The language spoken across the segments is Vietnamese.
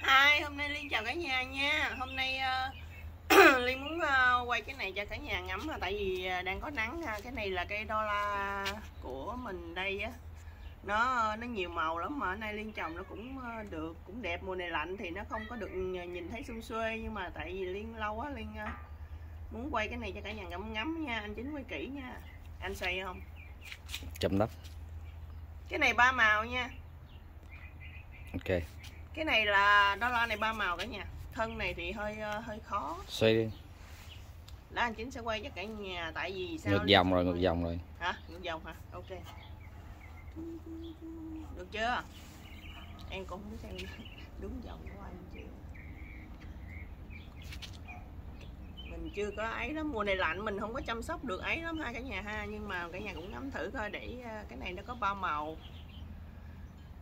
Hai, hôm nay Liên chào cả nhà nha. Hôm nay uh, Liên muốn uh, quay cái này cho cả nhà ngắm Tại vì uh, đang có nắng ha. Cái này là cây đô la của mình đây á. Nó nó nhiều màu lắm mà nay liên trồng nó cũng được cũng đẹp. Mùa này lạnh thì nó không có được nhìn thấy xung xuê nhưng mà tại vì liên lâu á liên muốn quay cái này cho cả nhà ngắm ngắm nha. Anh chính quay kỹ nha. Anh xoay không? Chấm đất cái này ba màu nha. Ok cái này là đo la này ba màu cả nhà. Thân này thì hơi ờ, hơi khó. Xoay đi. Đó anh chính sẽ quay cho cả nhà tại vì sao ngược dòng rồi ngược dòng rồi. Hả? Ngược dòng hả? Ok. Được chưa? Em cũng không biết xem đúng dòng của anh chưa. Mình chưa có ấy lắm. Mùa này lạnh mình không có chăm sóc được ấy lắm ha cả nhà ha. Nhưng mà cả nhà cũng ngắm thử coi để ờ, cái này nó có ba màu.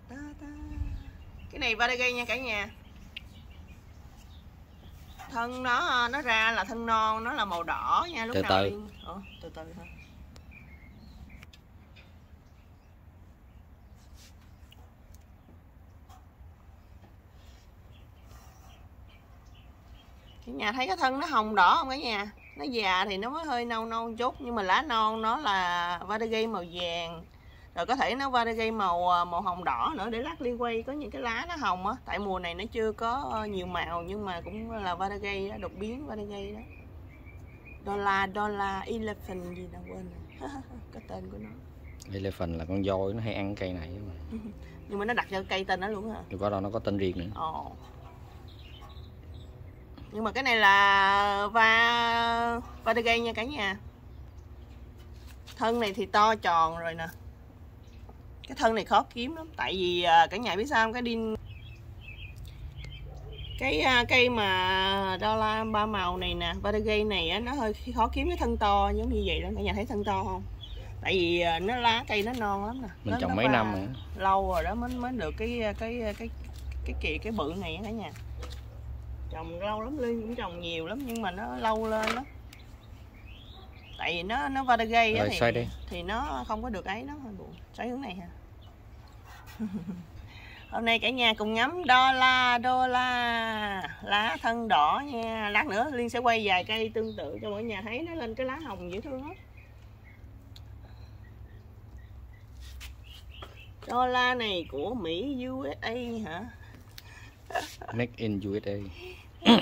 Ta ta cái này variegae nha cả nhà. Thân nó nó ra là thân non nó là màu đỏ nha lúc từ nào từ. đi... Ủa, từ từ thôi. Cả nhà thấy cái thân nó hồng đỏ không cả nhà? Nó già thì nó mới hơi nâu nâu chút nhưng mà lá non nó là variegae màu vàng rồi có thể nó variegae màu à, màu hồng đỏ nữa để lát liên quay có những cái lá nó hồng á. Tại mùa này nó chưa có ờ, nhiều màu nhưng mà cũng là variegae đó đột biến variegae đó. Dollar dollar elephant gì đâu quên rồi. Cái tên của nó. Elephant là con voi nó hay ăn cây này nhưng mà nó đặt cho cây tên nó luôn hả? Rồi có đâu nó có tên riêng nữa. Ồ. Nhưng mà cái này là va variegae nha cả nhà. Thân này thì to tròn rồi nè cái thân này khó kiếm lắm tại vì à, cả nhà biết sao không? Cái đinh cái à, cây mà đo la ba màu này nè variegae này á, nó hơi khó kiếm cái thân to giống như vậy đó. Cả nhà thấy thân to không? Tại vì à, nó lá cây nó non lắm nè. Mình Nó- trồng nó mấy va- năm rồi lâu rồi đó mới mới được cái cái cái cái kỳ cái bự này cả nhà. Trồng lâu lắm liên cũng trồng nhiều lắm nhưng mà nó lâu lên lắm. Tại vì nó nó á Rồi, thì đi. thì nó không có được ấy nó hơi buồn xoay hướng này ha hôm nay cả nhà cùng ngắm đô la đô la. Lá thân đỏ nha. Lát nữa liên sẽ quay vài cây tương tự cho mọi nhà thấy nó lên cái lá hồng dễ thương lắm. Đô la này của mỹ usa hả? Make in USA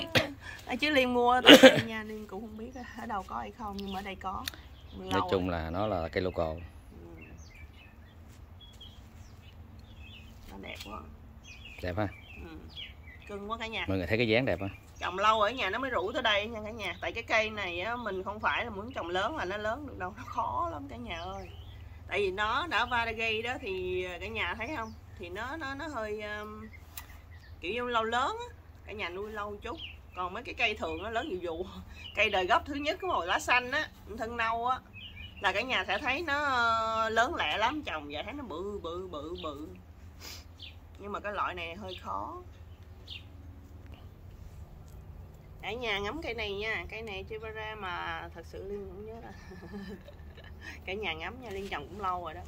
à, chứ liên mua tại nha liên cũng không biết ở đâu có hay không nhưng mà ở đây có. Lâu nói chung rồi. là nó là cây local Ừ. nó đẹp quá. Đẹp ha? Ừ. cưng quá cả nhà. Mọi người thấy cái dáng đẹp ha trồng lâu ở nhà nó mới rủ tới đây nha cả nhà. Tại cái cây này á, mình không phải là muốn trồng lớn là nó lớn được đâu. Nó khó lắm cả nhà ơi. Tại vì nó đã variegae đó thì cả nhà thấy không? Thì nó nó nó hơi um, kiểu như lâu lớn á. Cả nhà nuôi lâu chút. Còn mấy cái cây thường nó lớn dù dù. Cây đời gốc thứ nhất có màu lá xanh á thân nâu á là cả nhà sẽ thấy nó ờ, lớn lẹ lắm. Trồng vậy thấy nó bự bự bự bự nhưng mà cái loại này hơi khó. Cả nhà ngắm cây này nha. Cây này chibara mà thật sự liên cũng nhớ là cả nhà ngắm nha liên trồng cũng lâu rồi đó.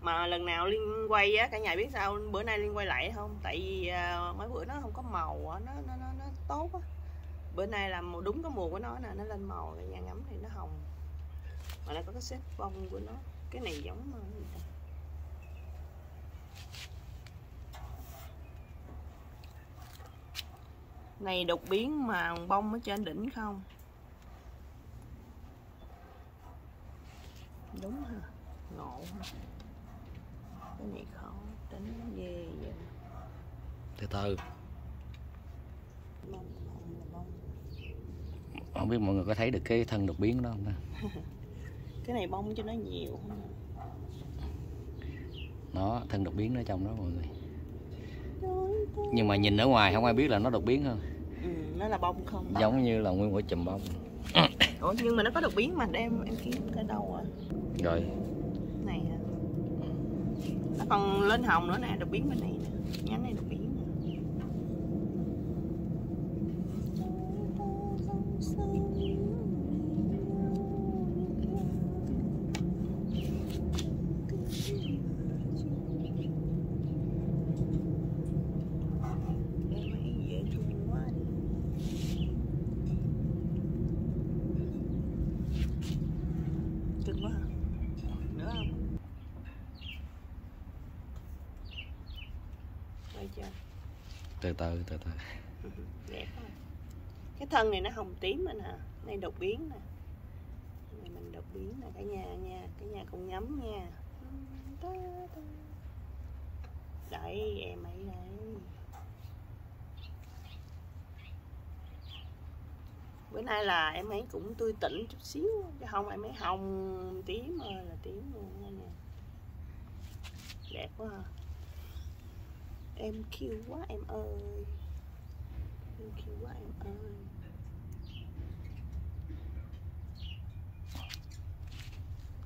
Mà lần nào liên quay á cả nhà biết sao bữa nay liên quay lại không? Tại vì à, mấy bữa nó không có màu á nó nó nó, nó tốt á. Bữa nay là đúng cái mùa của nó nè nó lên màu cả nhà ngắm thì nó hồng. Mà nó có cái xếp bông của nó. Cái này giống mà gì ta? Này đột biến mà bông ở trên đỉnh không? Đúng ha. Ngộ ha. Cái này khó tính ghê vậy. Từ từ. Không biết mọi người có thấy được cái thân đột biến đó không ta? Cái này bông cho nó nhiều nó thân đột biến ở trong đó mọi người. Nhưng mà nhìn ở ngoài không ai biết là nó đột biến hơn ừ, nó là bông không? Giống như là nguyên quả chùm bông. Ủa, nhưng mà nó có đột biến mà đem em kiếm cái đâu à? Rồi. Này hả nó còn lên hồng nữa nè đột biến bên này nè. Nhánh này đột biến quá. Nữa không? Từ từ từ từ. Đẹp cái thân này nó hồng tím anh hả này đột biến nè. Này mình đột biến nè cả nhà nha cả nhà cùng ngắm nha. Đợi em ấy đây bữa nay là em ấy cũng tươi tỉnh chút xíu, chứ không, em ấy hồng tím ơi, là tím luôn nha. Đẹp quá ha em kêu quá em ơi. Em kêu quá em ơi.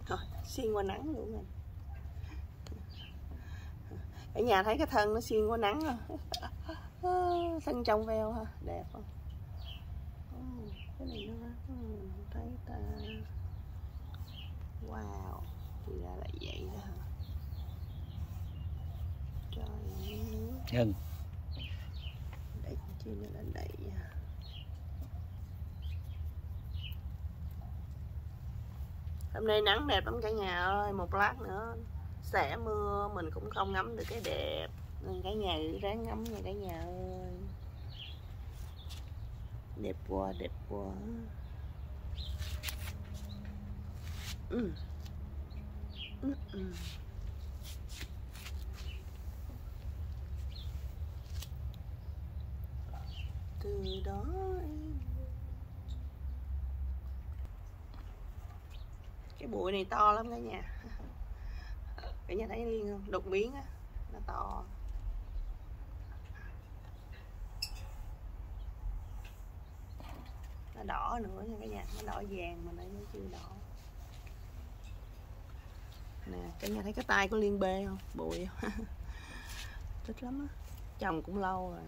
Thôi, xuyên qua nắng luôn anh ở nhà thấy cái thân nó xuyên qua nắng rồi à. thân trong veo ha, đẹp không? Cái này nó thấy ta. Wow thì ra là vậy đó hả? Trời nước ngưng đẩy con chim này lên đây nha hôm nay nắng đẹp lắm cả nhà ơi một lát nữa sẽ mưa mình cũng không ngắm được cái đẹp. Nên cả nhà ráng ngắm nha cả nhà ơi đẹp quá đẹp quá ừ. Ừ, ừ. từ đó cái bụi này to lắm cả nhà cả nhà thấy liên không đột biến á nó to nó đỏ nữa nha cả nhà nó đỏ vàng mà nó chưa đỏ. Nè cả nhà thấy cái tay của liên bê không? Bụi không? thích lắm á. Trồng cũng lâu rồi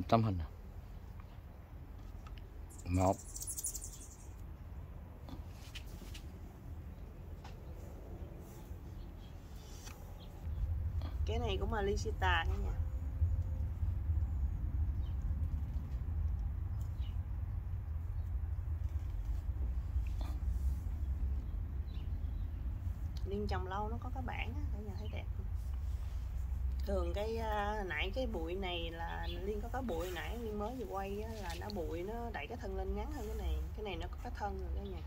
chụp tấm hình à? một. Cái này cũng là Lisita cả nhà. Liên trồng lâu nó có cái bảng á cả nhà thấy đẹp không? Thường cái nãy cái bụi này là liên có cái bụi nãy liên mới vừa quay á, là nó bụi nó đẩy cái thân lên ngắn hơn cái này. Cái này nó có cái thân rồi cả nhà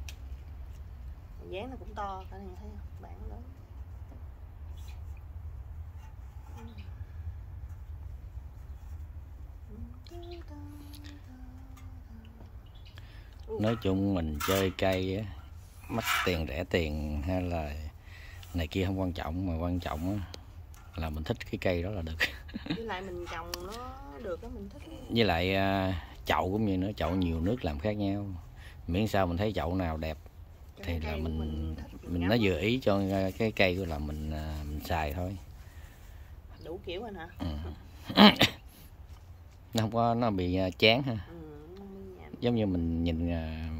dáng nó cũng to cả nhà thấy không? Bản lớn. Nói chung mình chơi cây á mắc tiền rẻ tiền hay là này kia không quan trọng mà quan trọng á, là mình thích cái cây đó là được. Với lại mình trồng nó được á mình thích với lại à, chậu cũng như nữa chậu nhiều nước làm khác nhau. Miễn sao mình thấy chậu nào đẹp thì cái là của mình mình ngắm nó vừa ý cho cái cây là mình à, mình xài thôi. Đủ kiểu anh hả ừ. nó không có nó bị à, chán ha. Ừ, giống như mình nhìn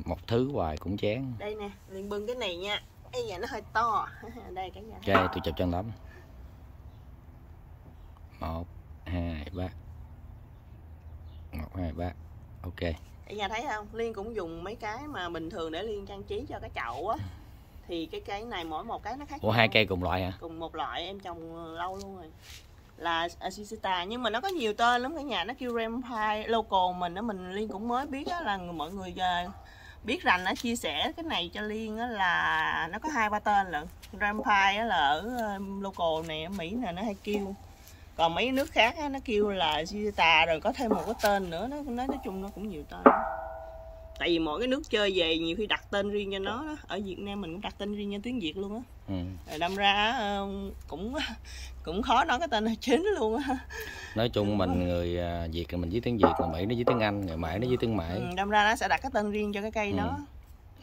một thứ hoài cũng chán. Đây nè liền bưng cái này nha. Ây da nó hơi to. Đây cả nhà ok tôi chụp chân lắm một hai ba. Một hai ba. Ok. Cả nhà thấy không? Liên cũng dùng mấy cái mà bình thường để liên trang trí cho cái chậu á. Thì cái cây này mỗi một cái nó khác ủa hai cây cùng loại hả? Cùng một loại em trồng lâu luôn rồi. Là Asisita nhưng mà nó có nhiều tên lắm cả nhà nó kêu Rampire local mình á mình liên cũng mới biết á là mọi người ờ, biết rành nó chia sẻ cái này cho liên á là nó có hai ba tên lận. Rampire á là ở ờ, local này ở Mỹ nè nó hay kêu còn mấy nước khác á, nó kêu là Asisita rồi có thêm một cái tên nữa nó nói nói chung nó cũng nhiều tên tại vì mỗi cái nước chơi về nhiều khi đặt tên riêng cho nó đó. ở Việt Nam mình cũng đặt tên riêng cho tiếng Việt luôn á ừ. rồi đâm ra ờ, cũng cũng khó nói cái tên chính luôn á nói chung mình người à, việt thì mình viết tiếng việt người mỹ nó viết tiếng anh người mãi nó viết tiếng mãi ừ, đâm ra nó sẽ đặt cái tên riêng cho cái cây Ừ. đó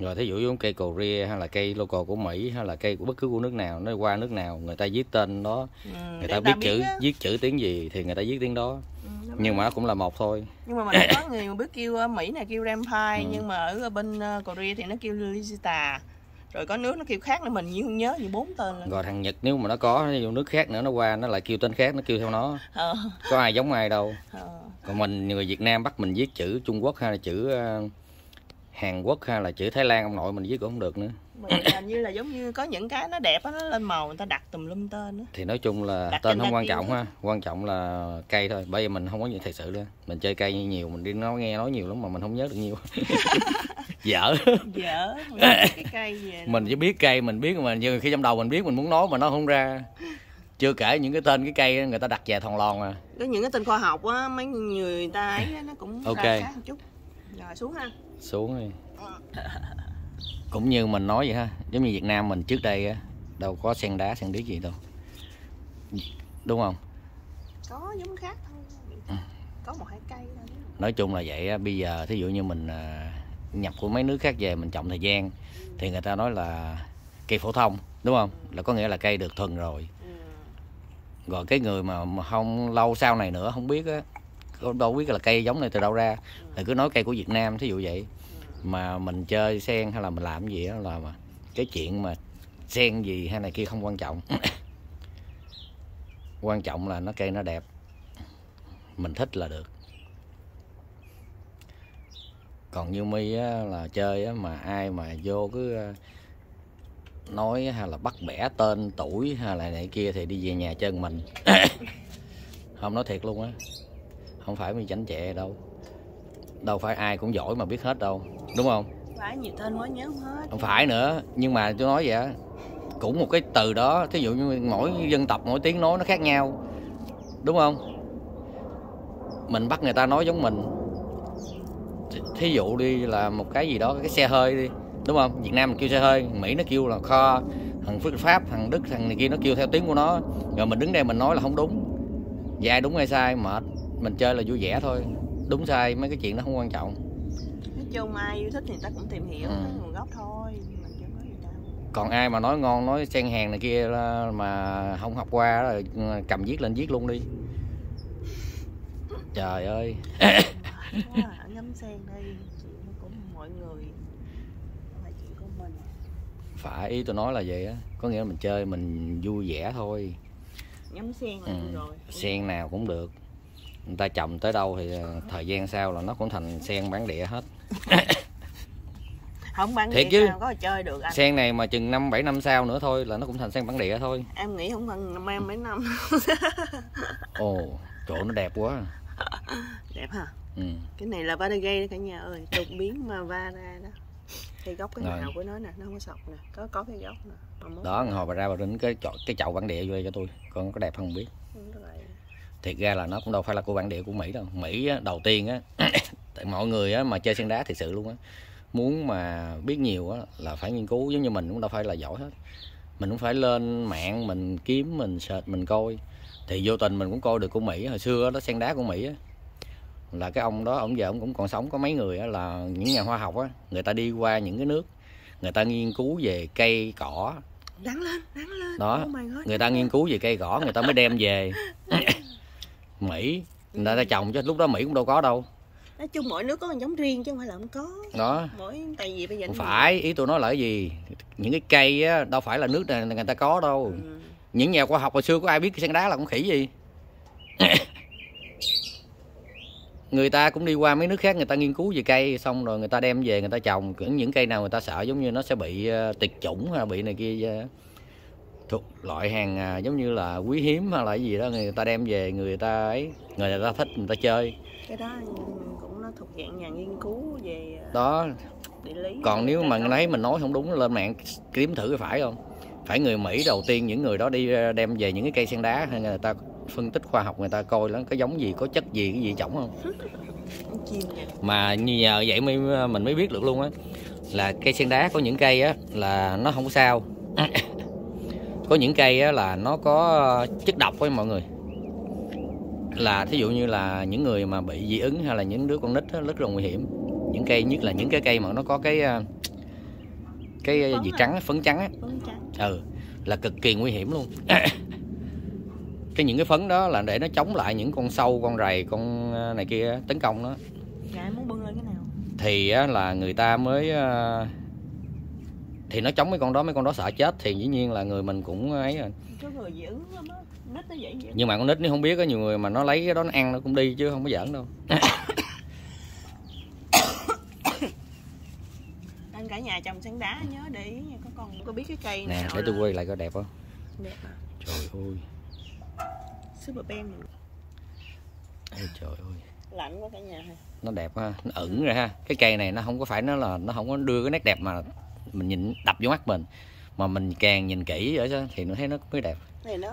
rồi thí dụ giống cây Korea hay là cây local của mỹ hay là cây của bất cứ của nước nào nó qua nước nào người ta viết tên đó ừ, người ta biết chữ á. viết chữ tiếng gì thì người ta viết tiếng đó. Ừ, Nó nhưng mà nó cũng là một thôi. Nhưng mà mình có người biết kêu ở Mỹ này kêu Rampire Ừ. nhưng mà ở bên ờ, Korea thì nó kêu Lizita. Rồi có nước nó kêu khác nữa mình như không nhớ như bốn tên là rồi thằng Nhật nếu mà nó có vô nước khác nữa nó qua nó lại kêu tên khác nó kêu theo nó. Ờ, có ai giống ai đâu. Ờ. còn mình người Việt Nam bắt mình viết chữ Trung Quốc hay là chữ ờ, Hàn Quốc hay là chữ Thái Lan ông nội mình viết cũng không được nữa. Mình làm như là giống như có những cái nó đẹp á nó lên màu người ta đặt tùm lum tên á. Thì nói chung là Đặt tên không quan trọng ha quan trọng là cây thôi bây giờ mình không có gì thật sự nữa mình chơi cây nhiều mình đi nói nghe nói nhiều lắm mà mình không nhớ được nhiều. Dở. Dở mình cái cây về mình chỉ biết cây mình biết mà nhiều khi trong đầu mình biết mình muốn nói mà nó không ra. Chưa kể những cái tên cái cây người ta đặt về thòn lòn à. Có những cái tên khoa học á mấy người ta ấy nó cũng Ok. khá một chút. Rồi xuống ha xuống đi. Cũng như mình nói vậy ha giống như Việt Nam mình trước đây á đâu có sen đá sen điếc gì đâu. Đúng không? Có giống khác thôi. Ừ. có một hai cây thôi. Nói chung là vậy á bây giờ thí dụ như mình à, nhập của mấy nước khác về mình trồng thời gian thì người ta nói là cây phổ thông đúng không? Là có nghĩa là cây được thuần rồi. Ừ. rồi cái người mà, mà không lâu sau này nữa không biết á đâu biết là cây giống này từ đâu ra. Thì cứ nói cây của Việt Nam thí dụ vậy. Mà mình chơi sen hay là mình làm gì đó là mà cái chuyện mà sen gì hay này kia không quan trọng. Quan trọng là nó cây nó đẹp. Mình thích là được. Còn như mi á, là chơi á, mà ai mà vô cứ ờ, nói hay là bắt bẻ tên tuổi hay là này kia thì đi về nhà chơi mình. Không nói thiệt luôn á không phải mi chảnh chẹ đâu. Đâu phải ai cũng giỏi mà biết hết đâu đúng không? Phải nhiều tên quá nhớ không hết. Không phải nữa nhưng mà tôi nói vậy á cũng một cái từ đó thí dụ như mỗi dân tộc mỗi tiếng nói nó khác nhau đúng không? Mình bắt người ta nói giống mình. Thí- dụ đi là một cái gì đó cái xe hơi đi đúng không? Việt nam mình kêu xe hơi mỹ nó kêu là kho thằng Pháp- pháp thằng đức thằng này kia nó kêu theo tiếng của nó rồi mình đứng đây mình nói là không đúng. Và ai đúng hay sai mệt mình chơi là vui vẻ thôi. Đúng sai mấy cái chuyện đó không quan trọng. Nói chung ai yêu thích thì người ta cũng tìm hiểu Ừ. cái nguồn gốc thôi mình chưa có gì đâu. Còn ai mà nói ngon nói sen hàng này kia mà không học qua rồi cầm viết lên viết luôn đi. Trời ơi. Quá ngắm sen đây chuyện nó cũng mọi người phải chuyện của mình. Phải ý tôi nói là vậy á. Có nghĩa là mình chơi mình vui vẻ thôi. Ngắm sen là ừ. rồi. sen nào cũng được người ta trồng tới đâu thì ờ, thời gian sau là nó cũng thành sen bản địa hết. Không bán Thiệt vậy chứ. sao có chơi được anh? Sen này mà chừng năm bảy năm sau nữa thôi là nó cũng thành sen bản địa thôi. Em nghĩ không cần năm em mấy năm. Ồ chỗ nó đẹp quá. Đẹp hả? Ừ. cái này là đó cả nhà ơi. Đột biến mà va ra đó. Cây gốc cái Rồi. nào của nó nè nó không có sọc nè. Có có cái gốc nè. Đó hồi bà ra bà rinh cái chậu cái chậu bản địa vô đây cho tôi con có đẹp không biết thiệt ra là nó cũng đâu phải là của bản địa của Mỹ đâu. Mỹ đầu tiên á tại mọi người á, mà chơi sen đá thực sự luôn á muốn mà biết nhiều á, là phải nghiên cứu giống như mình cũng đâu phải là giỏi hết. Mình cũng phải lên mạng mình kiếm mình search mình coi. Thì vô tình mình cũng coi được của Mỹ. Hồi xưa đó sen đá của Mỹ á là cái ông đó ông giờ ông cũng còn sống có mấy người á, là những nhà khoa học á người ta đi qua những cái nước người ta nghiên cứu về cây cỏ. Đắng lên đắng lên. Đó, Oh người ta nghiên cứu về cây cỏ người ta mới đem về Mỹ. Người ta, ta trồng chứ lúc đó Mỹ cũng đâu có đâu. Nói chung mỗi nước có một giống riêng chứ không phải là không có. Đó. Mỗi tại vì bây giờ không phải ý tôi nói là cái gì? Những cái cây á đâu phải là nước này người ta có đâu. Ừ. những nhà khoa học hồi xưa có ai biết sen đá là con khỉ gì? Người ta cũng đi qua mấy nước khác người ta nghiên cứu về cây xong rồi người ta đem về người ta trồng. Những cây nào người ta sợ giống như nó sẽ bị ờ, tuyệt chủng hay bị này kia thuộc loại hàng à, giống như là quý hiếm hay là gì đó người ta đem về người ta ấy người ta thích người ta chơi. Cái đó cũng nó thuộc dạng nhà nghiên cứu về ờ, đó. địa lý. Còn nếu mà thấy mình nói không đúng lên mạng kiếm thử phải không? Phải người Mỹ đầu tiên những người đó đi ờ, đem về những cái cây sen đá hay người ta phân tích khoa học người ta coi nó có giống gì có chất gì cái gì trỏng không? Mà như nhờ vậy mới mình mới biết được luôn á là cây sen đá có những cây á là nó không sao có những cây á là nó có chất độc với mọi người. Là thí dụ như là những người mà bị dị ứng hay là những đứa con nít rất là nguy hiểm. Những cây nhất là những cái cây mà nó có cái ờ, cái Phấn gì trắng phấn trắng á. Ừ là cực kỳ nguy hiểm luôn. Cái những cái phấn đó là để nó chống lại những con sâu con rầy con ờ, này kia tấn công nó. Dạ muốn bưng lên cái nào? Thì á, là người ta mới ờ, thì nó chống mấy con đó mấy con đó sợ chết. Thì dĩ nhiên là người mình cũng ấy rồi. Người dữ lắm á. Nít nó vậy vậy nhưng mà con nít nó không biết có nhiều người mà nó lấy cái đó nó ăn nó cũng đi chứ không có giỡn đâu. Anh cả nhà trồng sen đá nhớ để ý nha có con có biết cái cây nè để tôi quay lại coi đẹp không? Đẹp à? trời ơi. Super bem Ôi trời ơi. Lạnh quá cả nhà ha. Nó đẹp ha nó ẩn ra ha. Cái cây này nó không có phải nó là nó không có đưa cái nét đẹp mà mình nhìn đập vô mắt mình. Mà mình càng nhìn kỹ ở đó thì nó thấy nó mới đẹp. Này nó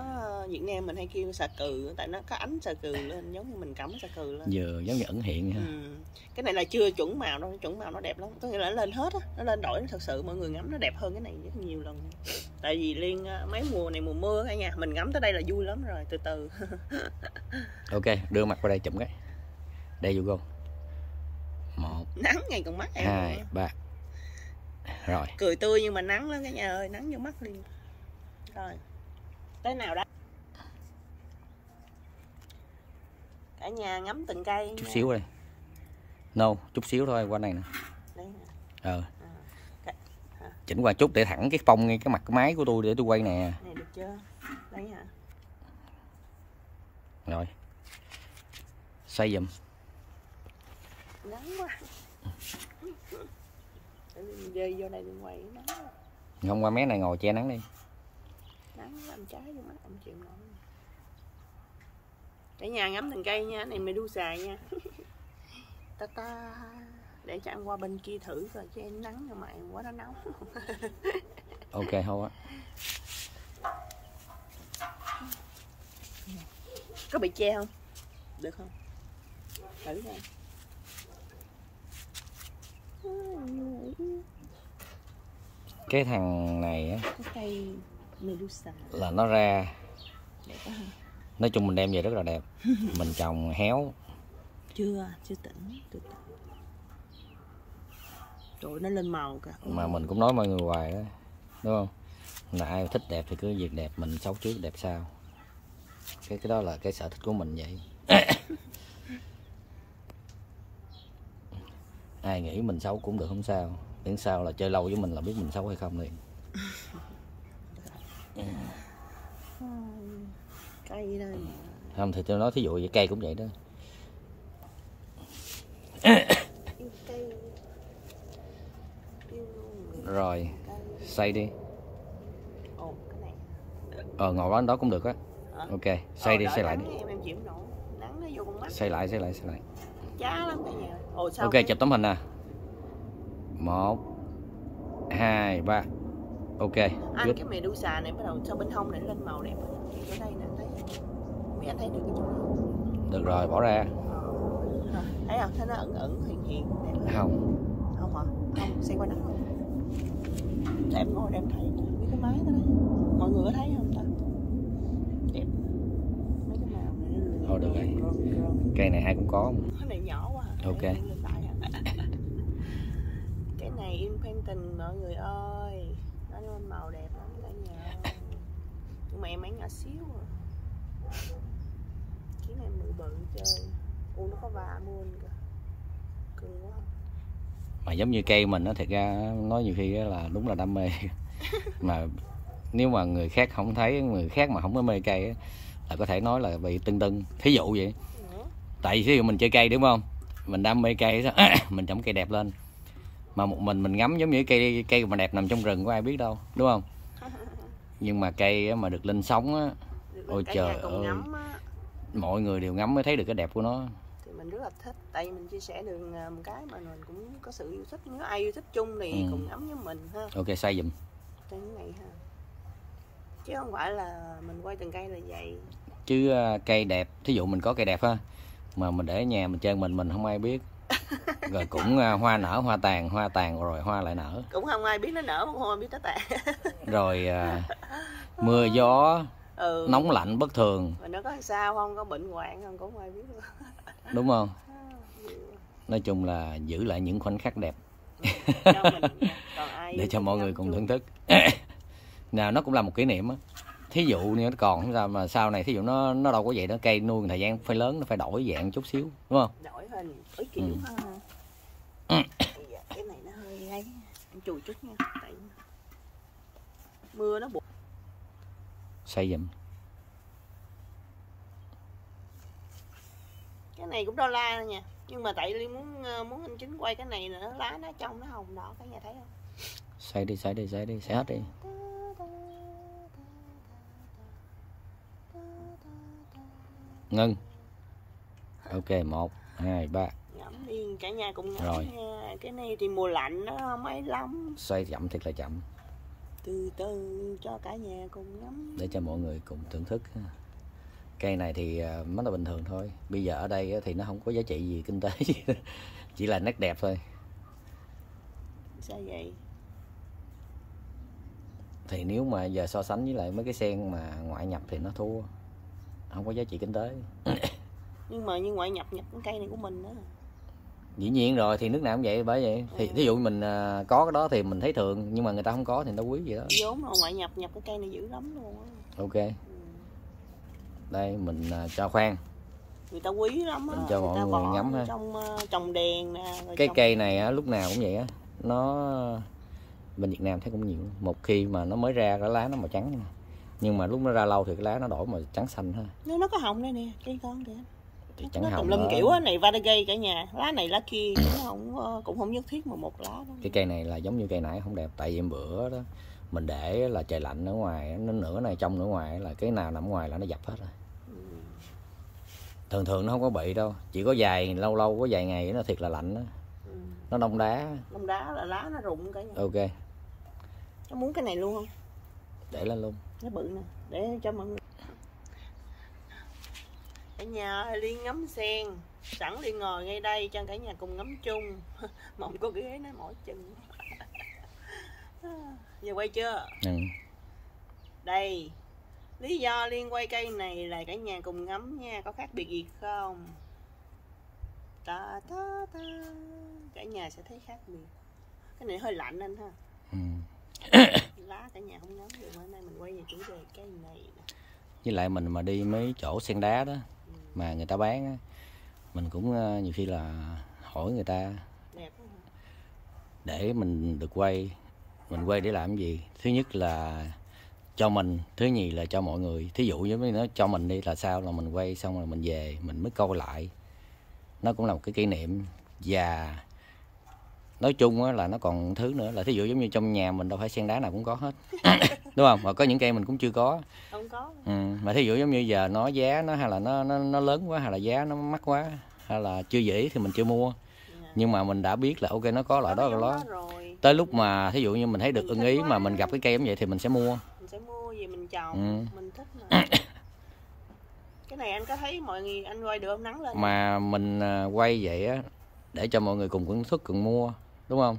Việt Nam mình hay kêu xà cừ tại nó có ánh xà cừ lên giống như mình cắm xà cừ lên. Giờ giống như ẩn hiện ha. Ừ. cái này là chưa chuẩn màu đâu chuẩn màu nó đẹp lắm. Có nghĩa là nó lên hết á nó lên đổi thật sự mọi người ngắm nó đẹp hơn cái này rất nhiều lần. Tại vì liên à, mấy mùa này mùa mưa cả nhà mình ngắm tới đây là vui lắm rồi từ từ. Ok đưa mặt qua đây chụm cái. Đây vô cô một. Nắng ngày còn mắt em hai ba rồi. Cười tươi nhưng mà nắng lắm cả nhà ơi nắng vô mắt liền. Rồi. Tới nào đó. Cả nhà ngắm từng cây chút nha. xíu đây no chút xíu thôi qua này nè. Ờ. Cái- chỉnh qua chút để thẳng cái phông ngay cái mặt cái máy của tôi để tôi quay nè. Này được chưa? Đây hả? Rồi. Xoay giùm. Nắng quá Để dơi vô đây mình quay nắng không qua mé này ngồi che nắng đi. Nắng làm trái vô mắt không chịu nổi. Cả nhà ngắm từng cây nha này medusa nha. Ta ta. Để cho em qua bên kia thử coi chứ em nắng nhưng mà em quá nó nóng. Ok thôi á. Có bị che không? Được không? Thử coi cái thằng này á, là nó ra nói chung mình đem về rất là đẹp. Mình trồng héo. Chưa chưa tỉnh từ trời nó lên màu kìa. Mà mình cũng nói mọi người hoài đó đúng không? Là ai thích đẹp thì cứ việc đẹp mình xấu trước đẹp sau. Cái cái đó là cái sở thích của mình vậy. Ai nghĩ mình xấu cũng được không sao miễn sao là chơi lâu với mình là biết mình xấu hay không liền. Cây đây không thì tôi nói thí dụ vậy cây cũng vậy đó. Rồi xây đi. Ờ ngồi đó đó cũng được á. Ok xây Ờ, đi xây lại đi. xây lại xây lại xây lại. Ok chụp tấm hình nè một hai ba. Ok anh good. cái medusa này bắt đầu sau bên hông này lên màu đẹp. Chỗ đây nè thấy biết anh thấy được cái chỗ này được rồi bỏ ra. Hả? thấy không thấy nó ẩn ẩn hiện hiện đẹp không? không không hả? Không xe qua nắng không em ngồi em thấy mấy cái máy đó đấy mọi người có thấy không ta? Đẹp. Mấy cái màu này Thôi được rồi. cây này ai cũng có. Cái này nhỏ quá hả? Ok. Để em lên lại hả? Cái này Inventon mọi người ơi. Nó lên màu đẹp lắm cả nhà nhưng mà em ấy nhỏ xíu à. Kiếm em bự bự chơi. U nó có va muôn kìa. Cưng quá. Mà giống như cây mình nó thật ra nói nhiều khi á là đúng là đam mê. Mà nếu mà người khác không thấy người khác mà không có mê cây á, là có thể nói là bị tưng tưng. Thí dụ vậy. Tại dụ mình chơi cây đúng không? Mình đam mê cây mình trồng cây đẹp lên mà một mình mình ngắm giống như cây cây mà đẹp nằm trong rừng có ai biết đâu đúng không? Nhưng mà cây mà được lên sóng á Ôi trời ơi. mọi người đều ngắm mới thấy được cái đẹp của nó. Thì mình rất là thích tại vì mình chia sẻ được à, một cái mà mình cũng có sự yêu thích nếu ai yêu thích chung thì Ừ. cùng ngắm với mình ha. Ok giùm. Trên cái này ha. Chứ không phải là mình quay từng cây là vậy. Chứ à, cây đẹp thí dụ mình có cây đẹp ha mà mình để ở nhà mình chơi mình mình không ai biết rồi cũng à, hoa nở hoa tàn hoa tàn rồi hoa lại nở. Cũng không ai biết nó nở không ai biết nó tàn rồi à, mưa gió ừ. nóng lạnh bất thường. Mà nó có sao không? Có bệnh hoạn không? Cũng không ai biết luôn. Đúng không? Nói chung là giữ lại những khoảnh khắc đẹp. Ai để cho mọi người cùng thưởng thức. Nào nó cũng là một kỷ niệm á. Thí dụ như nó còn không sao mà sau này thí dụ nó nó đâu có vậy nó cây nuôi thời gian phải lớn nó phải đổi dạng chút xíu đúng không hình đổi kiểu Ừ. Bây giờ cái này nó hơi ấy em chùi chút nha tại mưa nó buộc xây dùm cái này cũng đô la nha nhưng mà tại liên muốn ờ, muốn anh chính quay cái này nữa lá nó trong nó hồng đỏ cả nhà thấy không? Xây đi xây đi xây đi xây hết đi. Ngưng. Ok một hai ba. Ngẫm đi cả nhà cùng ngẫm Rồi. nha. Cái này thì mùa lạnh nó không ấy lắm. Xoay chậm thiệt là chậm. Từ từ cho cả nhà cùng ngắm để cho mọi người cùng thưởng thức cây này thì à, nó là bình thường thôi. Bây giờ ở đây thì nó không có giá trị gì kinh tế. Chỉ là nét đẹp thôi. Sao vậy? Thì nếu mà giờ so sánh với lại mấy cái sen mà ngoại nhập thì nó thua. Không có giá trị kinh tế nhưng mà như ngoại nhập nhập cái cây này của mình đó dĩ nhiên rồi thì nước nào cũng vậy bởi vậy. Thì thí dụ mình à, có cái đó thì mình thấy thường nhưng mà người ta không có thì đâu quý gì đó. Vốn mà ngoại nhập nhập cái cây này dữ lắm luôn á. Ok. Ừ. đây mình à, cho khoan. Người ta quý lắm á. Mình cho người mọi ta người bỏ ngắm ha. trong ờ, trồng đèn nè rồi cái trồng- cây này á, lúc nào cũng vậy á. Nó bên Việt Nam thấy cũng nhiều. Một khi mà nó mới ra cái lá nó màu trắng. Nhưng mà lúc nó ra lâu thì cái lá nó đổi màu trắng xanh ha. Nó nó có hồng đây nè cây con kìa thì chẳng hồng tùm lum kiểu á này Vadagay cả nhà. Lá này lá kia chứ nó không ờ, cũng không nhất thiết mà một lá đó. Cái cây này là giống như cây nãy không đẹp. Tại vì bữa đó mình để là trời lạnh ở ngoài nó nửa này trong nửa ngoài là cái nào nằm ngoài là nó dập hết rồi. Ừ. thường thường nó không có bị đâu. Chỉ có vài lâu lâu có vài ngày nó thiệt là lạnh đó. Ừ. nó đông đá. Lông đá là lá nó rụng cả nhà. Ok. Nó muốn cái này luôn không? Để lên luôn. Nó bự nè. Để cho mọi người cả nhà ơi, liên ngắm sen. Sẵn liên ngồi ngay đây cho cả nhà cùng ngắm chung. Mong có ghế nó mỏi chân. Giờ quay chưa? Ừ. đây lý do liên quay cây này là cả nhà cùng ngắm nha có khác biệt gì không? Ta ta ta. Cả nhà sẽ thấy khác biệt. Cái này hơi lạnh anh ha. Ừ. lá cả nhà không ngắm được bữa nay mình quay về chủ đề cây này với lại mình mà đi mấy chỗ sen đá đó mà người ta bán á mình cũng ờ, nhiều khi là hỏi người ta để mình được quay mình quay để làm gì? Thứ nhất là cho mình thứ nhì là cho mọi người. Thí dụ như nó cho mình đi là sao là mình quay xong rồi mình về mình mới coi lại. Nó cũng là một cái kỷ niệm. Và nói chung á, là nó còn thứ nữa là thí dụ giống như trong nhà mình đâu phải sen đá nào cũng có hết đúng không? Và có những cây mình cũng chưa có. Không có. Ừ. mà thí dụ giống như giờ nó giá nó hay là nó nó, nó lớn quá hay là giá nó mắc quá hay là chưa dễ thì mình chưa mua. Dạ. nhưng mà mình đã biết là ok nó có loại đó rồi giống đó rồi. Tới lúc mà thí dụ như mình thấy được ưng ý mà mình gặp cái cây giống vậy thì mình sẽ mua. Mình sẽ mua về mình trồng. Ừ. mình thích mà. Cái này anh có thấy mọi người anh quay được không nắng lên mà mình à, quay vậy á để cho mọi người cùng thưởng thức cùng mua đúng không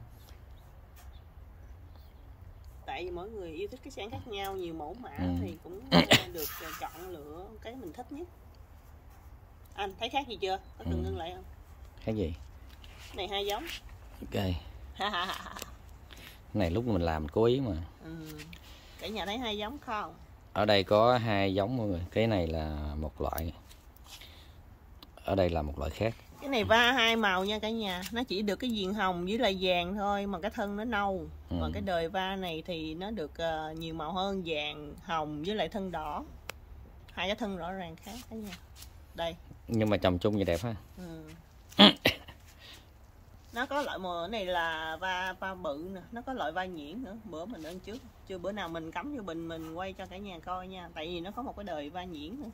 vì mỗi người yêu thích cái sen khác nhau nhiều mẫu mã Ừ. thì cũng được chọn lựa cái mình thích nhất. Anh thấy khác gì chưa? Có cần Ừ. ngưng lại không? Cái gì? Này hai giống. Ok. Này lúc mình làm mình cố ý mà. Ừ. cả nhà thấy hai giống không? Ở đây có hai giống mọi người. Cái này là một loại ở đây là một loại khác. Cái này va hai màu nha cả nhà. Nó chỉ được cái viền hồng với lại vàng thôi mà cái thân nó nâu. Ừ. còn cái đời va này thì nó được ờ, nhiều màu hơn vàng hồng với lại thân đỏ. Hai cái thân rõ ràng khác cả nhà. Đây. Nhưng mà trồng chung vậy đẹp ha. Ừ. nó có loại màu này là va va bự nè. Nó có loại va nhuyễn nữa. Bữa mình ăn trước chưa bữa nào mình cắm vô bình mình quay cho cả nhà coi nha. Tại vì nó có một cái đời va nhuyễn nữa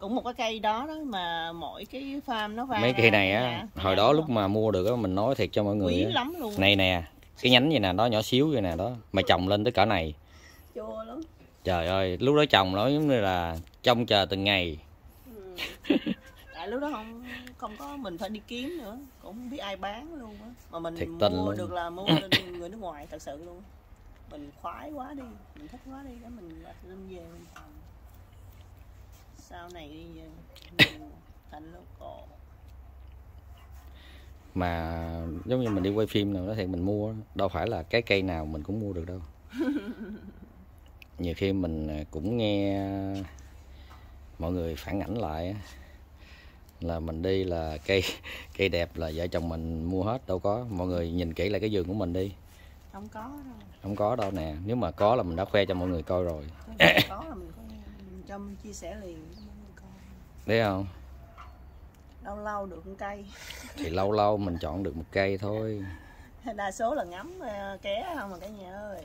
cũng một cái cây đó đó mà mỗi cái farm nó va mấy cây này á nhà. hồi đó lúc mà mua được á mình nói thiệt cho mọi người quý á. lắm luôn. Này nè cái nhánh vậy nè nó nhỏ xíu vậy nè đó mà trồng lên tới cỡ này. Chua lắm. Trời ơi lúc đó trồng nó giống như là trông chờ từng ngày. Ừ. tại lúc đó không không có mình phải đi kiếm nữa cũng không biết ai bán luôn á. Mà mình Thiệt mua luôn. được là mua lên người nước ngoài thật sự luôn. Mình khoái quá đi mình thích quá đi đó mình lên về mình trồng sau này thành local mà giống như mình đi quay phim nào đó thì mình mua đâu phải là cái cây nào mình cũng mua được đâu. Nhiều khi mình cũng nghe mọi người phản ảnh lại là mình đi là cây cây đẹp là vợ chồng mình mua hết đâu có. Mọi người nhìn kỹ lại cái vườn của mình đi. Không có đâu. Không có đâu nè nếu mà có là mình đã khoe cho mọi người coi rồi. Có là mình cho chia sẻ liền. Thấy không? Lâu lâu được một cây. Thì lâu lâu mình chọn được một cây thôi. Đa số là ngắm ờ, ké không mà cả nhà ơi.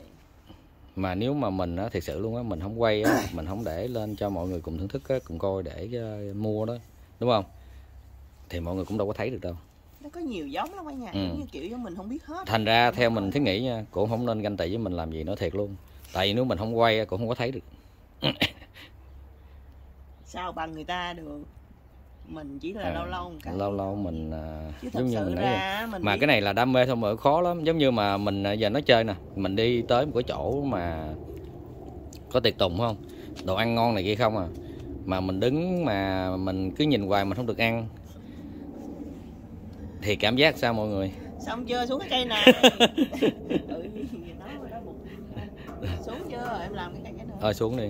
Mà nếu mà mình á thiệt sự luôn á mình không quay á mình không để lên cho mọi người cùng thưởng thức á cùng coi để ờ, mua đó. Đúng không? Thì mọi người cũng đâu có thấy được đâu. Nó có nhiều giống lắm cả nhà Ừ. như kiểu giống mình không biết hết. Thành ra theo mình thiết nghĩ nha cũng không nên ganh tị với mình làm gì nữa thiệt luôn. Tại vì nếu mình không quay cũng không có thấy được sao bằng người ta được. Mình chỉ là À, lâu lâu một cái. lâu lâu mình à, chứ giống như mình ra mình mà biết- cái này là đam mê thôi mà khó lắm. Giống như mà mình à, giờ nói chơi nè mình đi tới một cái chỗ mà có tiệc tùng không? Đồ ăn ngon này kia không à. Mà mình đứng mà mình cứ nhìn hoài mình không được ăn. Thì cảm giác sao mọi người? Xong chưa? Xuống cái cây này. Ừ rồi đó bụng. Xuống chưa? Em làm cái cây cái nữa. Thôi xuống đi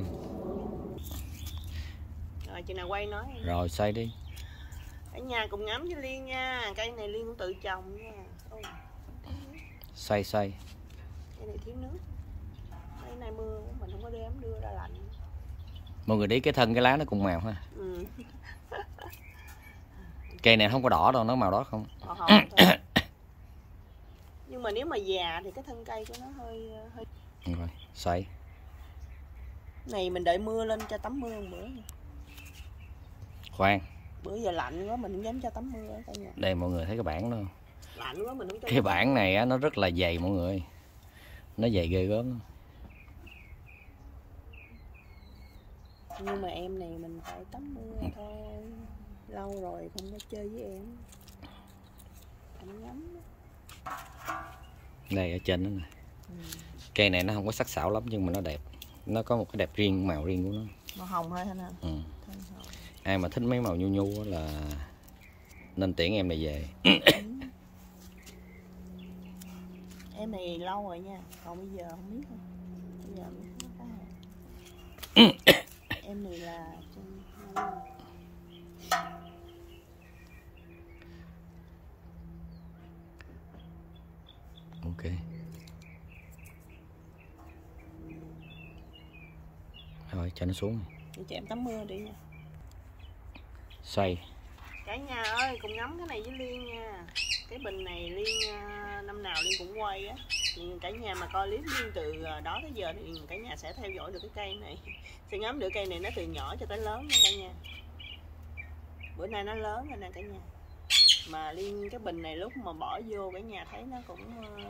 chị nào quay nói rồi xoay đi. Ở nhà cùng ngắm với liên nha cây này liên cũng tự trồng nha. Ôi, xoay xoay cây này thiếu nước. Cây này mưa mình không có đem đưa ra lạnh. Mọi người để cái thân cái lá nó cùng màu ha. Ừ. cây này không có đỏ đâu nó màu đó không? Hồng thôi nhưng mà nếu mà già thì cái thân cây của nó hơi hơi rồi xoay này mình đợi mưa lên cho tắm mưa một bữa khoan. Bữa giờ lạnh quá mình không dám cho tắm mưa cả nhà đây mọi người thấy cái bảng đó không? lạnh quá mình không cho cái bảng này á, nó rất là dày mọi người. Nó dày ghê gớm nhưng mà em này mình phải tắm mưa thôi. Lâu rồi không có chơi với em. Ngắm đây ở trên đó nè. Ừ. cây này nó không có sắc sảo lắm nhưng mà nó đẹp. Nó có một cái đẹp riêng màu riêng của nó. Màu hồng thôi hả nè? Ừ. ai mà thích mấy màu nhu nhu là nên tiễn em này về. Em này lâu rồi nha còn bây giờ không biết thôi bây giờ nó có em này là ok. Rồi cho nó xuống. Để cho em tắm mưa đi nha xoay. Cả nhà ơi, cùng ngắm cái này với liên nha. Cái bình này liên à, năm nào liên cũng quay á. Thì cả nhà mà coi clip liên từ à, đó tới giờ thì cả nhà sẽ theo dõi được cái cây này. Sẽ ngắm được cây này nó từ nhỏ cho tới lớn nha cả nhà. Bữa nay nó lớn rồi nè cả nhà. Mà liên, cái bình này lúc mà bỏ vô cả nhà thấy nó cũng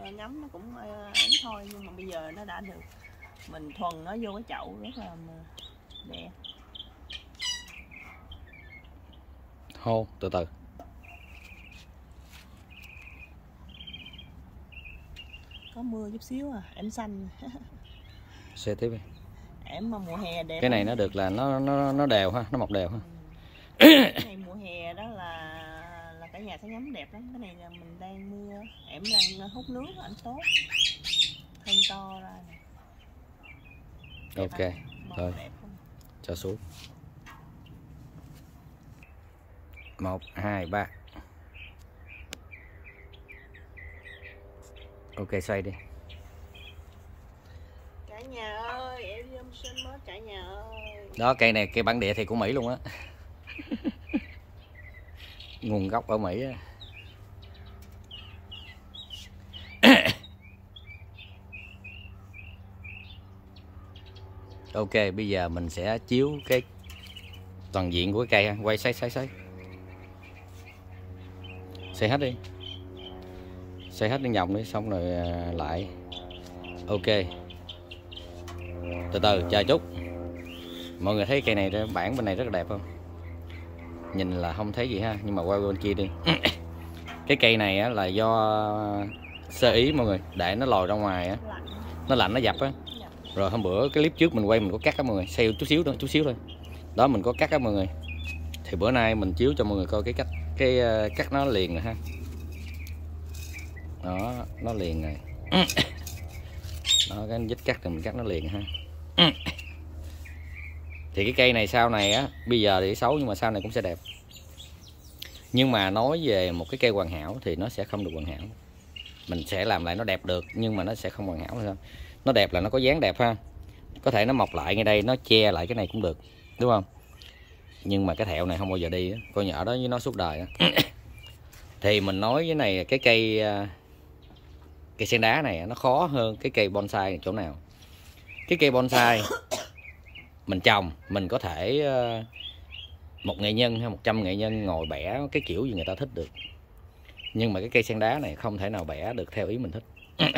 à, ngắm nó cũng ấy thôi, nhưng mà bây giờ nó đã được. Mình thuần nó vô cái chậu rất là đẹp. Hô từ từ. Có mưa chút xíu à em xanh. Xe tiếp đi. Em mà mùa hè đẹp cái này nó được là nó nó nó đều ha nó mọc đều ha. Cái này mùa hè đó là là cả nhà thấy ngắm đẹp lắm. Cái này là mình đang mưa em đang hút nước ảnh tốt. Thân to ra nè. Ok rồi. cho xuống một hai ba. Ok xoay đi. Cả nhà ơi em đi sinh mất cả nhà ơi. Đó cây này cây bản địa thì của mỹ luôn á. Nguồn gốc ở mỹ á. Ok bây giờ mình sẽ chiếu cái toàn diện của cái cây ha. quay xoay xoay xoay xoay hết đi. Xoay hết lên vòng đi xong rồi à, lại. Ok. Từ từ chờ chút. Mọi người thấy cây này bản bên này rất là đẹp không? Nhìn là không thấy gì ha nhưng mà quay bên kia đi. Cái cây này á, là do sơ ý mọi người để nó lòi ra ngoài á. Nó lạnh nó dập á. Dập. rồi hôm bữa cái clip trước mình quay mình có cắt á mọi người xeo chút xíu thôi chút xíu thôi. Đó mình có cắt á mọi người. Thì bữa nay mình chiếu cho mọi người coi cái cách cái ờ, cắt nó liền rồi ha. Đó, nó liền rồi. Đó, cái dít cắt thì mình cắt nó liền ha. Thì cái cây này sau này á, bây giờ thì xấu nhưng mà sau này cũng sẽ đẹp. Nhưng mà nói về một cái cây hoàn hảo thì nó sẽ không được hoàn hảo. Mình sẽ làm lại nó đẹp được, nhưng mà nó sẽ không hoàn hảo nữa. Nó đẹp là nó có dáng đẹp ha. Có thể nó mọc lại ngay đây, nó che lại cái này cũng được, đúng không? Nhưng mà cái thẹo này không bao giờ đi coi nhỏ đó với nó suốt đời thì mình nói với này cái cây à, cây sen đá này nó khó hơn cái cây bonsai chỗ nào. Cái cây bonsai mình trồng mình có thể ờ, một nghệ nhân hay một trăm nghệ nhân ngồi bẻ cái kiểu gì người ta thích được. Nhưng mà cái cây sen đá này không thể nào bẻ được theo ý mình thích.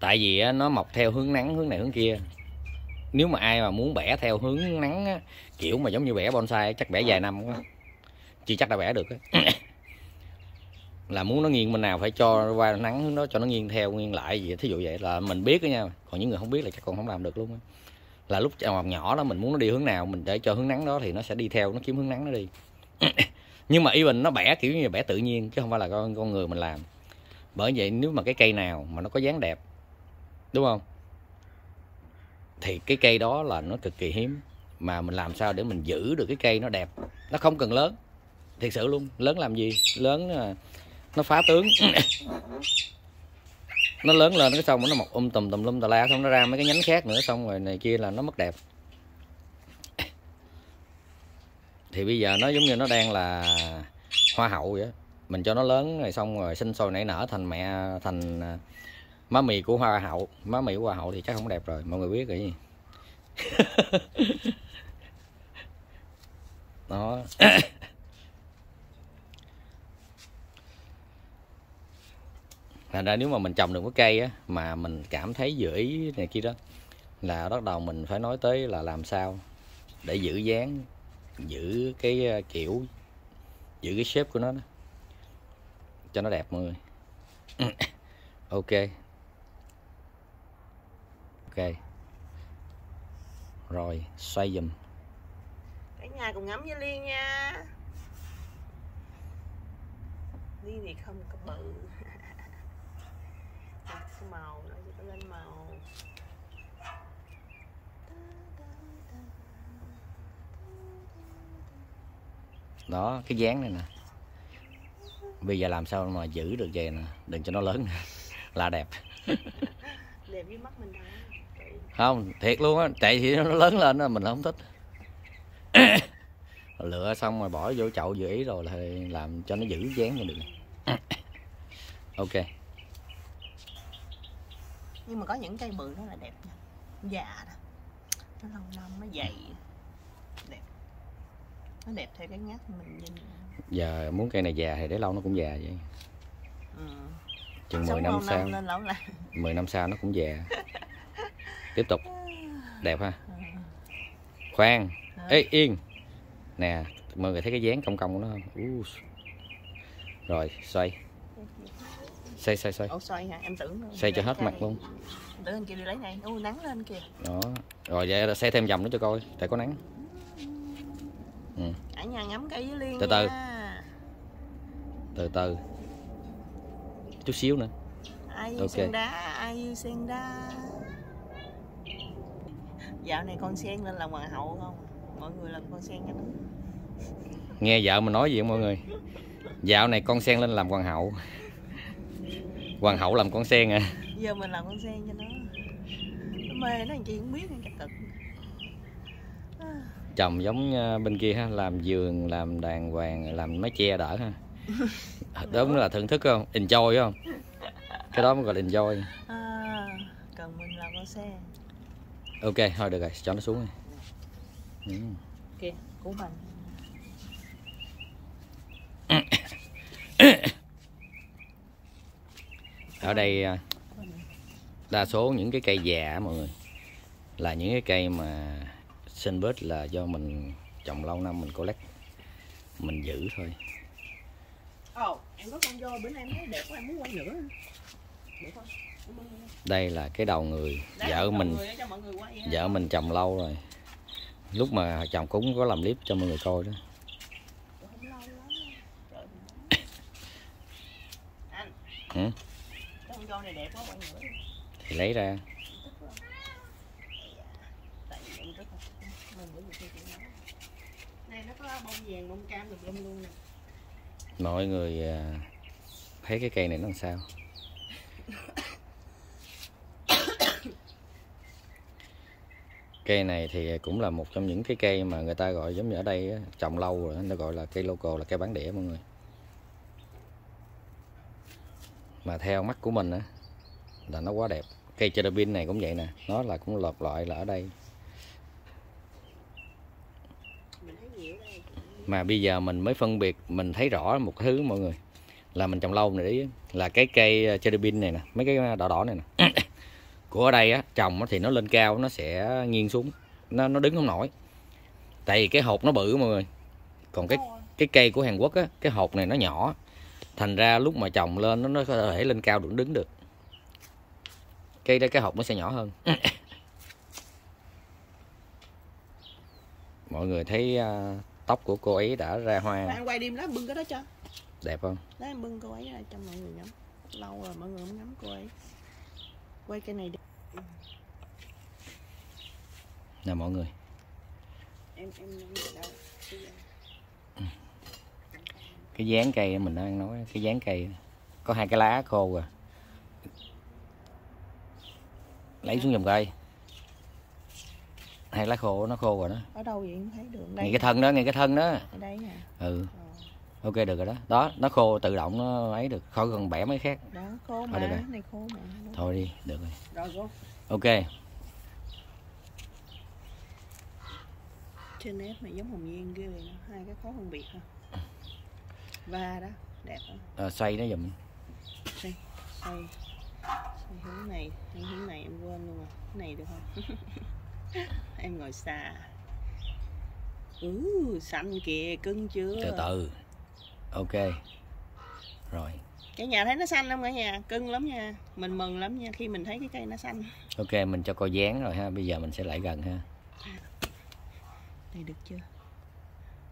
Tại vì nó mọc theo hướng nắng hướng này hướng kia nếu mà ai mà muốn bẻ theo hướng nắng kiểu mà giống như bẻ bonsai chắc bẻ vài năm quá chắc đã bẻ được là muốn nó nghiêng bên nào phải cho qua nắng hướng đó cho nó nghiêng theo nghiêng lại gì thí dụ vậy là mình biết đó nha. Còn những người không biết là chắc còn không làm được luôn á. Là lúc còn nhỏ đó mình muốn nó đi hướng nào mình để cho hướng nắng đó thì nó sẽ đi theo nó kiếm hướng nắng nó đi. Nhưng mà even nó bẻ kiểu như bẻ tự nhiên chứ không phải là con con người mình làm. Bởi vậy nếu mà cái cây nào mà nó có dáng đẹp đúng không thì cái cây đó là nó cực kỳ hiếm. Mà mình làm sao để mình giữ được cái cây nó đẹp? Nó không cần lớn. Thiệt sự luôn. Lớn làm gì? Lớn ờ, nó phá tướng. Nó lớn lên cái xong nó mọc um tùm tùm lum tà la, xong nó ra mấy cái nhánh khác nữa, xong rồi này kia là nó mất đẹp. Thì bây giờ nó giống như nó đang là hoa hậu vậy mình cho nó lớn, rồi xong rồi sinh sôi nảy nở thành mẹ, thành ờ, má mì của hoa hậu, má mì của hoa hậu thì chắc không đẹp rồi, mọi người biết rồi gì đó. Thành ra nếu mà mình trồng được cái cây á, mà mình cảm thấy giữ ý này kia đó, là bắt đầu mình phải nói tới là làm sao để giữ dáng, giữ cái ờ, kiểu, giữ cái shape của nó đó. cho nó đẹp mọi người. Ok ok. Rồi xoay dùm cả nhà cùng ngắm với liên nha. Liên thì không có bự. Màu nó sẽ lên màu. Đó cái dáng này nè. Bây giờ làm sao mà giữ được vậy nè? Đừng cho nó lớn là đẹp. Đẹp với mắt mình không thiệt luôn á. Chạy thì nó lớn lên đó mình không thích. Lựa xong rồi bỏ vô chậu dự ý rồi thì làm cho nó giữ dáng cho được ok. Nhưng mà có những cây bự nó là đẹp nha. Già đó. Nó lâu năm nó dày. Đẹp. Nó đẹp theo cái ngắt mình nhìn. Giờ muốn cây này già thì để lâu nó cũng già vậy. Ừ. chừng 10 năm sau. lên lâu lại. 10 năm sau nó cũng già tiếp tục. Đẹp ha. Khoan. Ê yên. Nè mọi người thấy cái dáng cong cong của nó không? Uh. rồi xoay. Xoay xoay xoay. Ủa, xoay hả? Em tưởng xoay cho hết mặt luôn. Tưởng anh kia đi lấy này. Ôi, nắng lên kìa. Đó. Rồi vậy là xe thêm vòng nữa cho coi tại có nắng. Ừ. cả nhà ngắm cây với liên từ từ. từ từ. Chút xíu nữa. Ai okay. sen đá ai sen đá dạo này con sen lên làm hoàng hậu không? Mọi người làm con sen cho nó. Nghe vợ mình nói gì không mọi người? Dạo này con sen lên làm hoàng hậu. Hoàng hậu làm con sen à? Giờ mình làm con sen cho nó. Nó mê nó chị không biết chặt cực trồng giống ờ, bên kia ha làm giường làm đàng hoàng làm mái che đỡ ha. Đó mới là thưởng thức không? Enjoy không? Cái đó mới gọi là enjoy. À, cần mình làm con sen ok thôi được rồi cho nó xuống đi. Ừ. kìa củ mình. Ở đây à, đa số những cái cây già mọi người là những cái cây mà sinh bớt là do mình trồng lâu năm mình collect mình giữ thôi. Ồ, em có con vô bữa nay em thấy đẹp quá em muốn quay nữa đây là cái đầu người Đấy, vợ mình. người vợ mình chồng lâu rồi. Lúc mà chồng cúng có làm clip cho mọi người coi đó. Thì lấy ra. Mọi người à, thấy cái cây này nó làm sao? Cây này thì cũng là một trong những cái cây mà người ta gọi giống như ở đây á, trồng lâu rồi nó gọi là cây local là cây bán đĩa mọi người. Mà theo mắt của mình á là nó quá đẹp. Cây cherubin này cũng vậy nè nó là cũng lọt loại là ở đây. Ở đây mà bây giờ mình mới phân biệt mình thấy rõ một thứ mọi người là mình trồng lâu này đấy là cái cây cherubin này nè mấy cái đỏ đỏ này nè của ở đây á trồng thì nó lên cao nó sẽ nghiêng xuống. Nó nó đứng không nổi. Tại vì cái hột nó bự mọi người. Còn cái cái cây của Hàn Quốc á cái hột này nó nhỏ. Thành ra lúc mà trồng lên nó nó có thể lên cao được đứng được. Cây đây cái hột nó sẽ nhỏ hơn. Mọi người thấy à, tóc của cô ấy đã ra hoa. Anh quay đêm đó bưng cái đó cho. Đẹp không? Đó em bưng cô ấy ra cho mọi người ngắm. Lâu rồi mọi người không ngắm cô ấy quay cái này đi. Nè mọi người. Em em cái dáng cây mình đang nói cái dáng cây. Có hai cái lá khô à. Lấy xuống dòng cây. Hai lá khô nó khô rồi đó. Ở đâu vậy? Em thấy được ngay cái thân đó ngay cái thân đó. Ở đây nè. Ừ ok được rồi đó. Đó nó khô tự động nó ấy được. Khỏi cần bẻ mấy khác. Đó khô mà Thôi được rồi. này khô mà. Thôi đi được rồi. Ok. Trên nét này giống hồng nhiên ghê vậy hai cái khó phân biệt ha. Va đó đẹp đó à, xoay nó giùm. Xoay xoay. Hướng này hay hướng này em quên luôn rồi. Cái này được không? Em ngồi xa ừ xanh kìa cưng chưa? Từ từ ok. Rồi. Cả nhà thấy nó xanh không cả nhà? Cưng lắm nha. Mình mừng lắm nha khi mình thấy cái cây nó xanh. Ok mình cho coi dáng rồi ha. Bây giờ mình sẽ lại gần ha. Đây được chưa?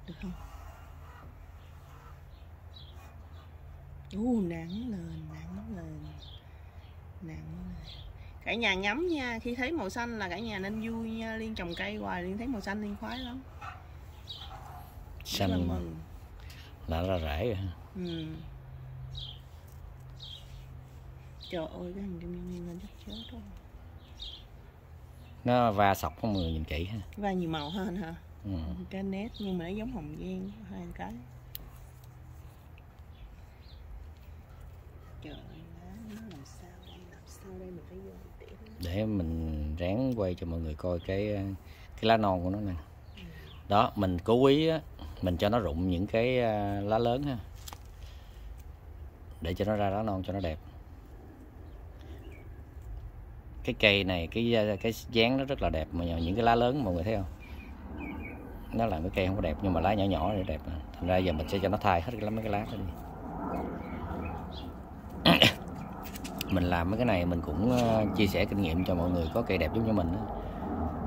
Được không? U nắng lên nắng lên. Nắng lên. Cả nhà ngắm nha. Khi thấy màu xanh là cả nhà nên vui nha. Liên trồng cây hoài liên thấy màu xanh liên khoái lắm. Xanh mừng là ra rễ rồi ha ừ. trời ơi cái hình kim lên chắc chết rồi nó va sọc không người nhìn kỹ ha và nhiều màu hơn hả ừ. cái nét nhưng mà nó giống hồng giang hai cái trời ơi lá nó làm sao đây làm sao đây mình phải vô tỉa nó. để mình ráng quay cho mọi người coi cái cái lá non của nó nè đó mình cố ý á, mình cho nó rụng những cái ờ, lá lớn ha. Để cho nó ra lá non cho nó đẹp. Cái cây này, cái ờ, cái dáng nó rất là đẹp mà những cái lá lớn, mọi người thấy không? Nó làm cái cây không có đẹp, nhưng mà lá nhỏ nhỏ thì đẹp thành ra giờ mình sẽ cho nó thay hết cái mấy cái lá đó đi. Mình làm mấy cái này mình cũng ờ, chia sẻ kinh nghiệm cho mọi người có cây đẹp giống như mình đó.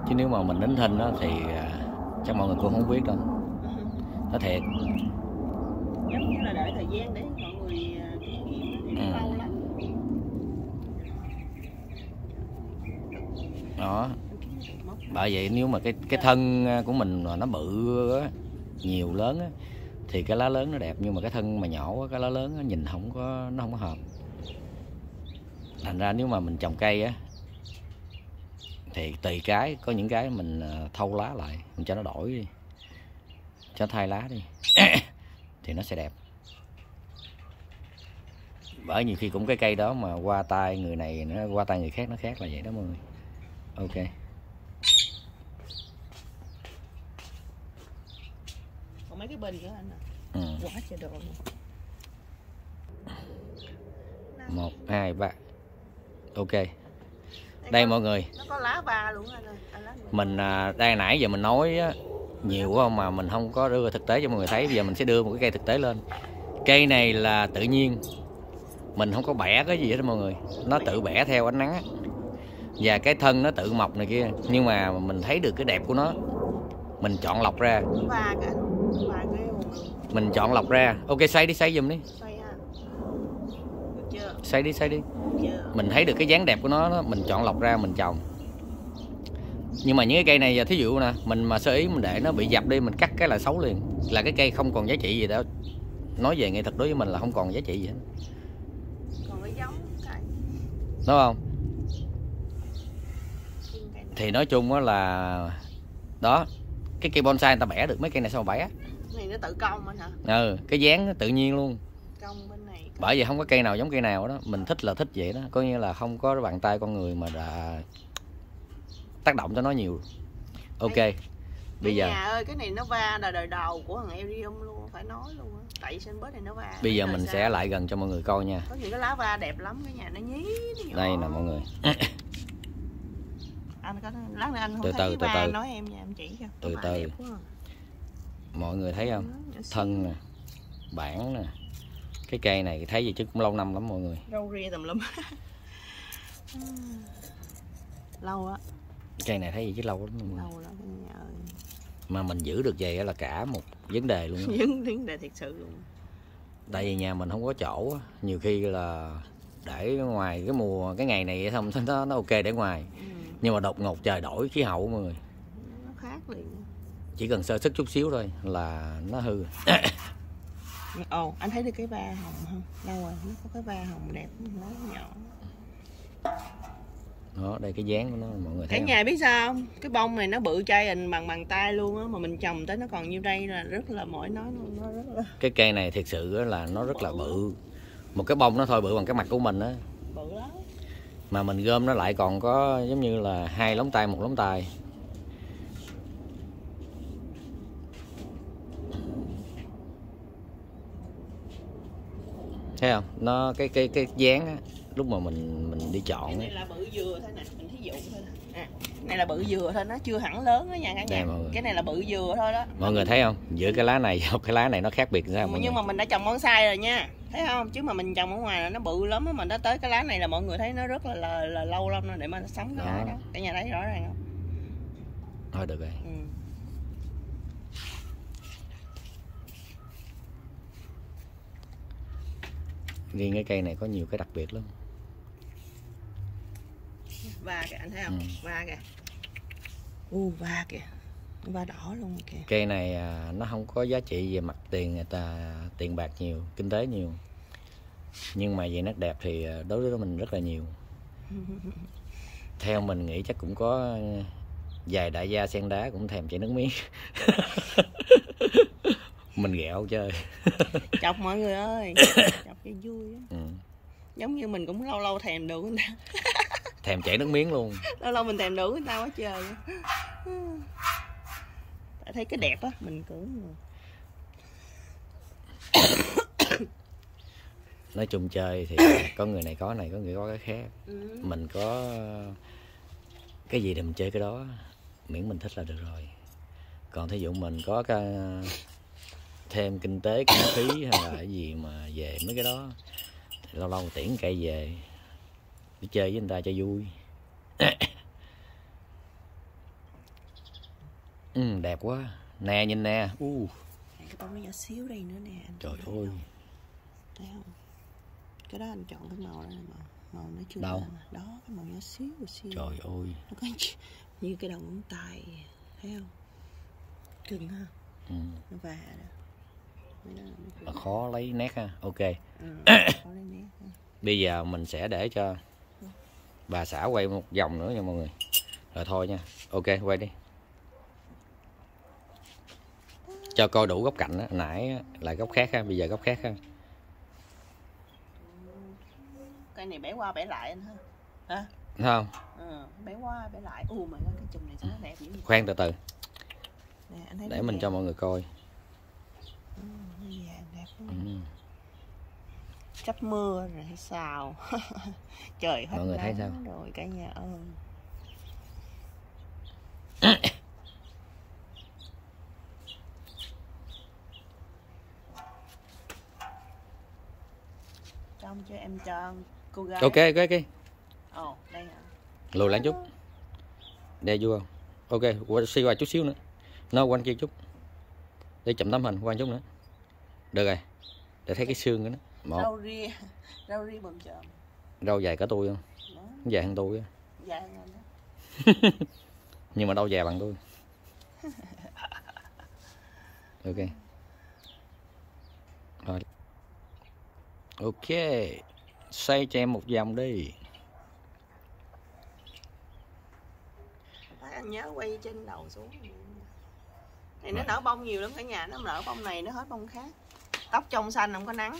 chứ nếu mà mình đến thinh đó thì chắc mọi người cũng không biết đâu nói thiệt. Giống như là đợi thời gian để mọi người à, kinh nghiệm thì nó Ừ. lâu lắm. Đó. Bởi vậy nếu mà cái cái thân à, của mình mà nó bự á, nhiều lớn á, thì cái lá lớn nó đẹp nhưng mà cái thân mà nhỏ quá cái lá lớn á, nhìn không có nó không có hợp. Thành ra nếu mà mình trồng cây á thì tùy cái có những cái mình à, thâu lá lại mình cho nó đổi đi cho thay lá đi. Thì nó sẽ đẹp. Bởi nhiều khi cũng cái cây đó mà qua tay người này nó qua tay người khác nó khác là vậy đó mọi người. Ok. Còn mấy cái bình nữa anh à ừ. quá trời đồ luôn. Một hai ba. Ok. Đây đây mọi người. nó có lá ba luôn anh ơi. Mình à, đang nãy giờ mình nói á, nhiều quá mà mình không có đưa thực tế cho mọi người thấy. Bây giờ mình sẽ đưa một cái cây thực tế lên. Cây này là tự nhiên. Mình không có bẻ cái gì hết mọi người. Nó tự bẻ theo ánh nắng á. và cái thân nó tự mọc này kia. Nhưng mà mình thấy được cái đẹp của nó. Mình chọn lọc ra. Mình chọn lọc ra. Ok xoay đi xoay giùm đi. Xoay đi xoay đi. Mình thấy được cái dáng đẹp của nó mình chọn lọc ra mình trồng nhưng mà những cái cây này thí dụ nè mình mà sơ ý mình để nó bị dập đi mình cắt cái là xấu liền. Là cái cây không còn giá trị gì đó nói về nghệ thuật đối với mình là không còn giá trị gì hết. Còn cái giống cái đúng không? Thì nói chung á là đó cái cây bonsai người ta bẻ được mấy cây này sao mà bẻ? Này nó tự công anh hả? Ừ cái dáng nó tự nhiên luôn. Công bên này bởi vì không có cây nào giống cây nào đó. Mình thích là thích vậy đó. Có nghĩa là không có bàn tay con người mà đã tác động cho nó nhiều. Ok bây Bây giờ. nhà ơi cái này nó va là đời đầu của thằng Erium luôn phải nói luôn á. Tại trên bớt này nó va bây giờ mình sẽ lại gần cho mọi người coi nha. Có những cái lá va đẹp lắm cái nhà nó nhí nó đây nè mọi người. Anh có lát nữa anh không Từ thấy từ, từ từ. nói em nha em chỉ cho. Từ từ. mọi người thấy không? Thân nè bản nè. Cái cây này thấy gì chứ cũng lâu năm lắm mọi người. Râu ria tùm lum. Lâu á cây này thấy gì chứ lâu lắm lâu lắm mà mình giữ được vậy là cả một vấn đề luôn những vấn đề thiệt sự luôn. Tại vì nhà mình không có chỗ nhiều khi là để ngoài cái mùa cái ngày này xong nó nó ok để ngoài. Ừ. nhưng mà đột ngột trời đổi khí hậu mọi người. Nó khác liền. Chỉ cần sơ sức chút xíu thôi là nó hư. Ồ anh thấy được cái va hồng không? Đâu rồi? Nó có cái va hồng đẹp nó nhỏ đó đây cái dáng của nó mọi người thấy cả nhà biết sao không? Cái bông này nó bự chai hình bằng bàn tay luôn á mà mình trồng tới nó còn nhiêu đây là rất là mỏi nói nó rất là cái cây này thiệt sự là nó rất là bự. Một cái bông nó thôi bự bằng cái mặt của mình á. Bự lắm. Mà mình gom nó lại còn có giống như là hai lóng tay một lóng tay. Thấy không? Nó cái cái cái dáng á lúc mà mình mình đi cái chọn này là bự dừa thôi nè mình thí dụ thôi nè. À, này là bự dừa thôi nó chưa hẳn lớn đó nha cả nhà. Cái này là bự dừa thôi đó. Mọi người thấy không? Giữa cái lá này và cái lá này nó khác biệt sao mọi nhưng người? mà mình đã trồng bonsai rồi nha. Thấy không? Chứ mà mình trồng ở ngoài là nó bự lắm á mà nó tới cái lá này là mọi người thấy nó rất là là, là lâu lắm rồi để mà nó sống cái Đó. đó. Cả nhà thấy rõ ràng không? Thôi được rồi. Ừ. riêng cái cây này có nhiều cái đặc biệt lắm va kìa anh thấy không? Ừ. va kìa. U va kìa. Va đỏ luôn kìa. Cây này à, nó không có giá trị về mặt tiền người ta tiền bạc nhiều kinh tế nhiều. Nhưng mà về nét đẹp thì à, đối với mình rất là nhiều. Theo mình nghĩ chắc cũng có vài đại gia sen đá cũng thèm chảy nước miếng. Mình ghẹo chơi. Chọc mọi người ơi. Chọc cho vui á. Ừ. giống như mình cũng lâu lâu thèm được người ta thèm chảy nước miếng luôn. Lâu lâu mình thèm đủ người ta quá trời tại thấy cái đẹp á mình cũng nói chung chơi thì có người này có này có người có cái khác. Ừ. mình có cái gì thì mình chơi cái đó miễn mình thích là được rồi. Còn thí dụ mình có cái thêm kinh tế kinh phí hay là cái gì mà về mấy cái đó thì lâu lâu tiễn cây về đi chơi với người ta cho vui. Ừ, đẹp quá. Nè nhìn nè. U. Cái bông nó nhỏ xíu đây nữa nè anh trời ơi. không? thấy không? Cái đó anh chọn cái màu đó là màu màu nó chưa Đâu? đó cái màu nhỏ xíu xíu. Trời ơi. Nó có như cái đầu ngón tay thấy không? Cưng ha. Ừ. nó va đó là khó lấy nét ha. Ok. Ừ, lấy nét bây giờ mình sẽ để cho bà xã quay một vòng nữa nha mọi người. Rồi thôi nha. Ok quay đi. Cho coi đủ góc cạnh á. Nãy là góc khác ha. Bây giờ góc khác ha. Cây này bẻ qua bẻ lại anh ha. Hả? Không? Ừ, bẻ qua bẻ lại. U mà cái chùm này sao nó đẹp dữ vậy? khoan từ từ. Nè anh thấy để mình đẹp. cho mọi người coi. Ừ, đẹp ừ. Sắp mưa rồi hay sao? Trời hết Mọi người thấy nắng rồi cả nhà ơi. Trong cho em cho cô gái. Ok ok ok. Ồ đây hả? Lùi lại chút. Vô không? Ok qua xoay qua chút xíu nữa. Nó quanh kia chút. Để chậm tấm hình quanh chút nữa. Được rồi. Để thấy cái xương của nó một. Rau ria rau ria bầm chợm rau dài cả tôi không đó. Dài hơn tôi dài lên đó. Nhưng mà đâu già bằng tôi. Ok. Rồi. Ok. Xây cho em một vòng đi. Anh nhớ quay trên đầu xuống. Này nó nở bông nhiều lắm cả nhà nó nở bông này nó hết bông khác. Tóc trong xanh không có nắng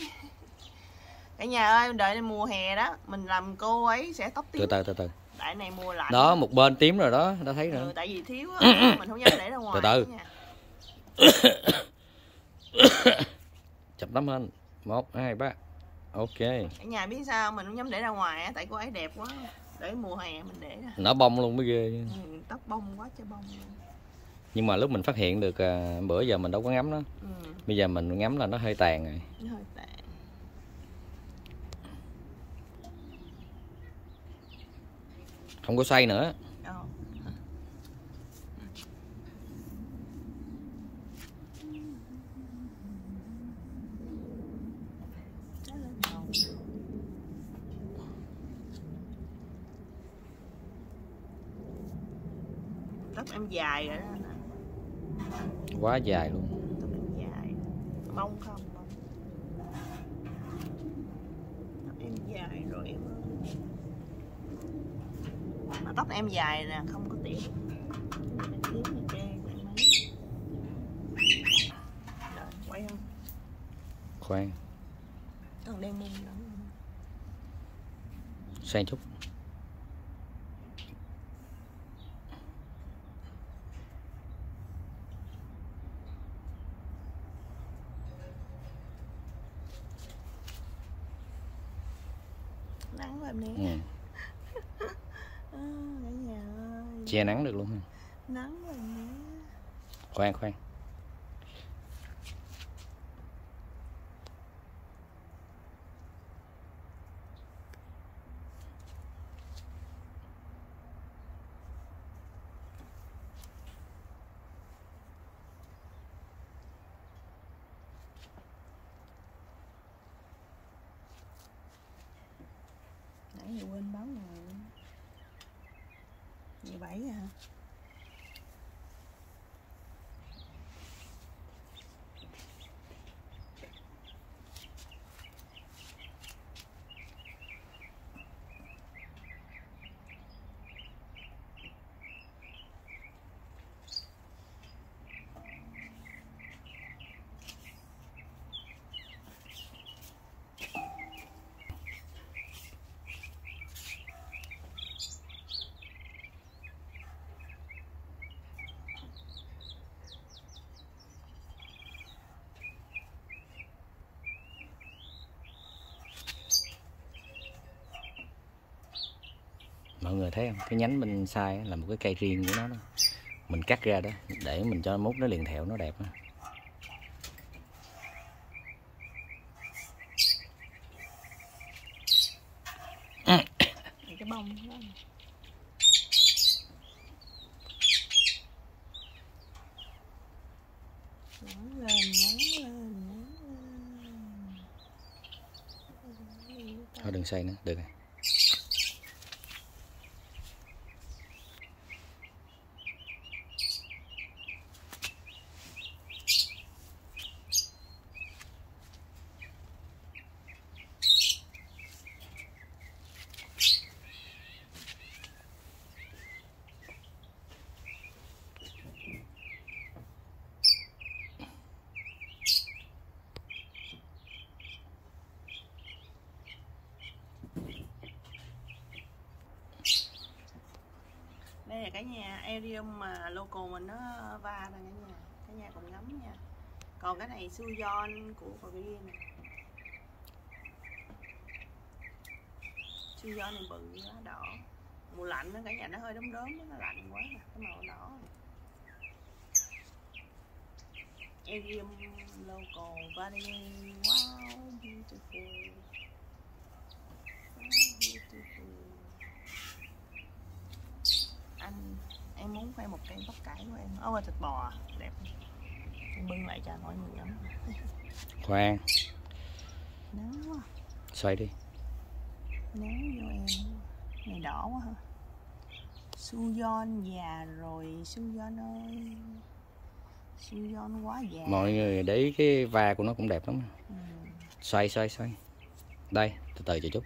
cả nhà ơi đợi mùa hè đó mình làm cô ấy sẽ tóc từ tím. Từ từ từ tại này mùa lạnh. Đó một bên tím rồi đó đã thấy ừ, rồi tại vì thiếu á mình không dám để ra ngoài từ. nhà. chập tấm anh một hai ba. Ok. Cả nhà biết sao mình không dám để ra ngoài á tại cô ấy đẹp quá. Để mùa hè mình để ra. Nở bông luôn mới ghê. Ừ, tóc bông quá trời bông luôn. nhưng mà lúc mình phát hiện được à, bữa giờ mình đâu có ngắm nó. Ừ, bây giờ mình ngắm là nó hơi tàn rồi. Nó hơi tệ không có xoay nữa. Ờ. Tóc em dài rồi đó. Quá dài luôn tóc em dài bông không bông tóc em dài rồi em ơi mà tóc em dài nè không có rồi quay không? Khoan. Còn đen chút nắng vào em nè ừ. à, cả nhà ơi che nắng được luôn ha nắng em nè. Khoan khoan nãy giờ quên báo ngày luôn mười bảy hả mọi người thấy không? Cái nhánh bên sai là một cái cây riêng của nó đó. mình cắt ra đó để mình cho mốt nó liền thẹo nó đẹp cái bông đó. Nắng lên nắng lên nắng lên thôi đừng xoay nữa được rồi đây là cái nhà mà local mình nó va nè cả nhà. Cả nhà cùng ngắm nha. Còn cái này Suyon của Korea nè. Suyon này bự quá đỏ. Mùa lạnh nó cả nhà nó hơi đốm đốm nó lạnh quá nè cái màu đỏ. Arium local Valley wow beautiful. Wow, beautiful. Anh em muốn khoe một cây bắp cải của em. Ôi thịt bò đẹp. Em bưng lại cho mọi người ngắm khoan. Nắng quá xoay đi. Nắng vô em. Này đỏ quá ha Suyon già rồi Suyon ơi. Suyon quá già. Mọi người để ý cái va của nó cũng đẹp lắm. Ừ. xoay xoay xoay. Đây từ từ chờ chút.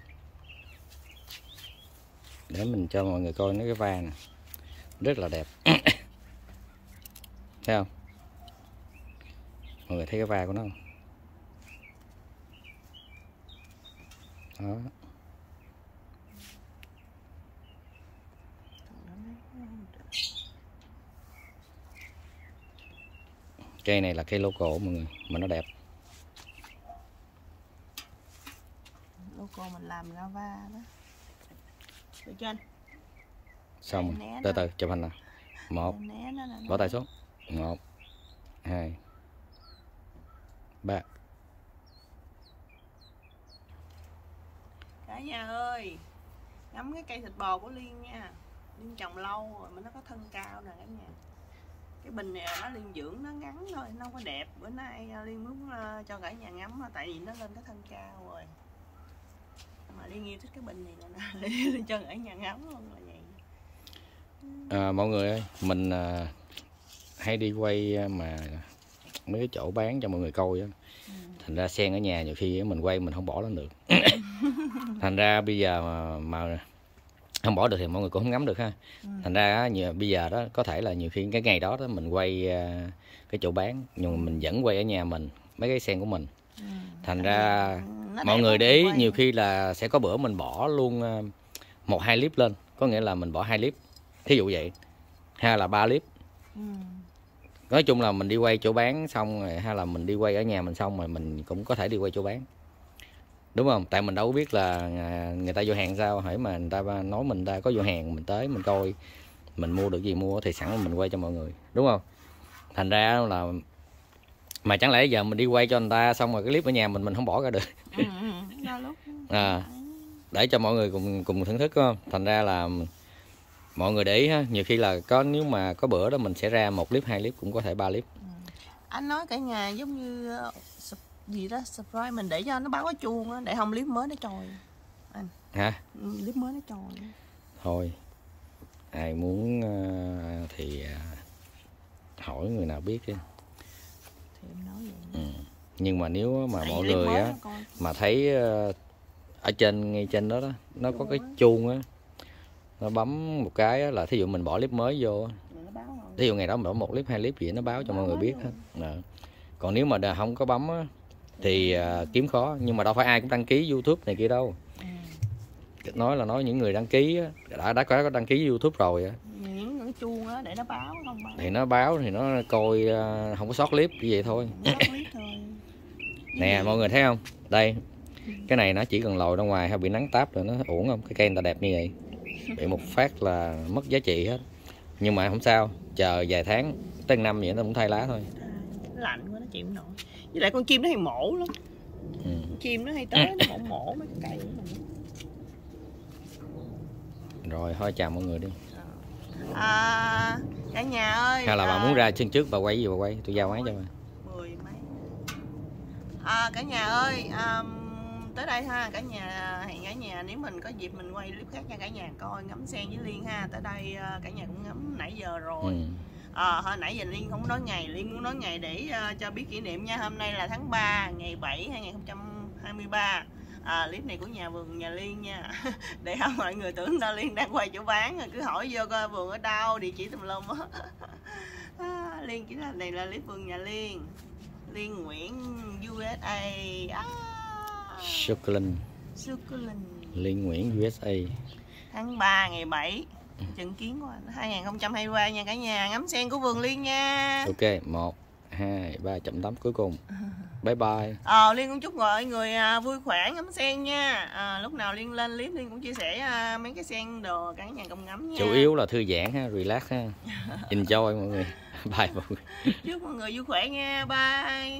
Để mình cho mọi người coi nó cái va nè rất là đẹp. Thấy không? Mọi người thấy cái vai của nó không? Đó. Cây này là cây local mọi người, mà nó đẹp. Logo mình làm ra va đó. Được chưa anh? Xong từ từ chụp hình nè. Một. Bỏ tay xuống. Một hai ba. Cả nhà ơi Ngắm cái cây thịt bò của Liên nha. Liên trồng lâu rồi mà nó có thân cao nè cả nhà. Cái bình này nó Liên dưỡng nó ngắn thôi Nó không có đẹp. Bữa nay à, Liên muốn à, cho cả nhà ngắm á, Tại vì nó lên cái thân cao rồi. Mà Liên yêu thích cái bình này nè. Liên cho cả nhà ngắm luôn vậy à, mọi người ơi mình à, hay đi quay à, mà mấy cái chỗ bán cho mọi người coi á Ừ. thành ra sen ở nhà nhiều khi mình quay mình không bỏ lên được thành ra bây giờ mà, mà không bỏ được thì mọi người cũng không ngắm được ha Ừ. thành ra nhiều, bây giờ đó có thể là nhiều khi cái ngày đó đó mình quay à, cái chỗ bán nhưng mà mình vẫn quay ở nhà mình mấy cái sen của mình Ừ. thành ra Nó mọi người để ý quay. nhiều khi là sẽ có bữa mình bỏ luôn à, một hai clip lên có nghĩa là mình bỏ hai clip thí dụ vậy hay là ba clip. Ừ. nói chung là mình đi quay chỗ bán xong rồi hay là mình đi quay ở nhà mình xong rồi mình cũng có thể đi quay chỗ bán. Đúng không? Tại mình đâu có biết là à, người ta vô hàng sao hỏi mà người ta nói mình ta có vô hàng mình tới mình coi mình mua được gì mua thì sẵn mình quay cho mọi người. Đúng không? Thành ra là mà chẳng lẽ giờ mình đi quay cho người ta xong rồi cái clip ở nhà mình mình không bỏ ra được? Ừ, ừ, lúc à, để cho mọi người cùng cùng thưởng thức không? Thành ra là mọi người để ý ha nhiều khi là có nếu mà có bữa đó mình sẽ ra một clip hai clip cũng có thể ba clip. Anh nói cả nhà giống như ờ, gì đó surprise mình để cho nó báo cái chuông á để không clip mới nó trồi. Hả? Ừ, clip mới nó trồi. Thôi ai muốn ờ, thì ờ, hỏi người nào biết đi. Thì em nói vậy. Ừ. nhưng mà nếu mà Tại mọi người á mà thấy ở trên ngay trên đó đó nó có cái chuông á nó bấm một cái là thí dụ mình bỏ clip mới vô rồi. thí dụ ngày đó mình bỏ một clip hai clip gì nó báo cho mọi người biết hết. Đó. còn nếu mà không có bấm á, thì ờ, kiếm khó. Nhưng mà đâu phải ai cũng đăng ký youtube này kia đâu. Ừ. nói là nói những người đăng ký á, đã đã có đăng ký youtube rồi á. Những cái chuông á để nó báo không báo. Thì nó báo thì nó coi ờ, không có sót clip như vậy thôi. Nè mọi người thấy không? Đây. Cái này nó chỉ cần lồi ra ngoài hay bị nắng táp rồi nó uổng không? Cái cây người ta đẹp như vậy bị một phát là mất giá trị hết. Nhưng mà không sao chờ vài tháng tới năm vậy nó cũng thay lá thôi. Nó lạnh quá nó chịu nổi. Với lại con chim nó hay mổ lắm. Ừ. con chim nó hay tới nó mổ mổ mấy cái cây rồi thôi chào mọi người đi. À, cả nhà ơi hay là bà à, muốn ra chân trước bà quay gì bà quay? Tôi giao máy cho bà. mười mấy. À, cả nhà ơi um, tới đây ha cả nhà hẹn cả nhà nếu mình có dịp mình quay clip khác cho cả nhà coi ngắm sen với liên ha tới đây à, cả nhà cũng ngắm nãy giờ rồi. Ừ. à, hồi nãy giờ liên không nói ngày liên muốn nói ngày để à, cho biết kỷ niệm nha hôm nay là tháng 3 ngày 7 2023 à, clip này của nhà vườn nhà liên nha để không mọi người tưởng là liên đang quay chỗ bán rồi cứ hỏi vô coi vườn ở đâu địa chỉ tùm lum á. À, liên chỉ là này là clip vườn nhà liên liên nguyễn usa à, Succulent. Liên Nguyễn USA tháng 3 ngày 7 chứng kiến của anh. 2023 nha cả nhà. Ngắm sen của vườn liên nha. Ok một hai ba chậm tắm cuối cùng. Bye bye. Ờ, Liên cũng chúc mọi người à, vui khỏe ngắm sen nha. À, Lúc nào Liên lên clip Liên cũng chia sẻ à, mấy cái sen đồ cả nhà cùng ngắm nha. Chủ yếu là thư giãn ha relax ha. Enjoy mọi người. Bye mọi người. Chúc mọi người vui khỏe nha, bye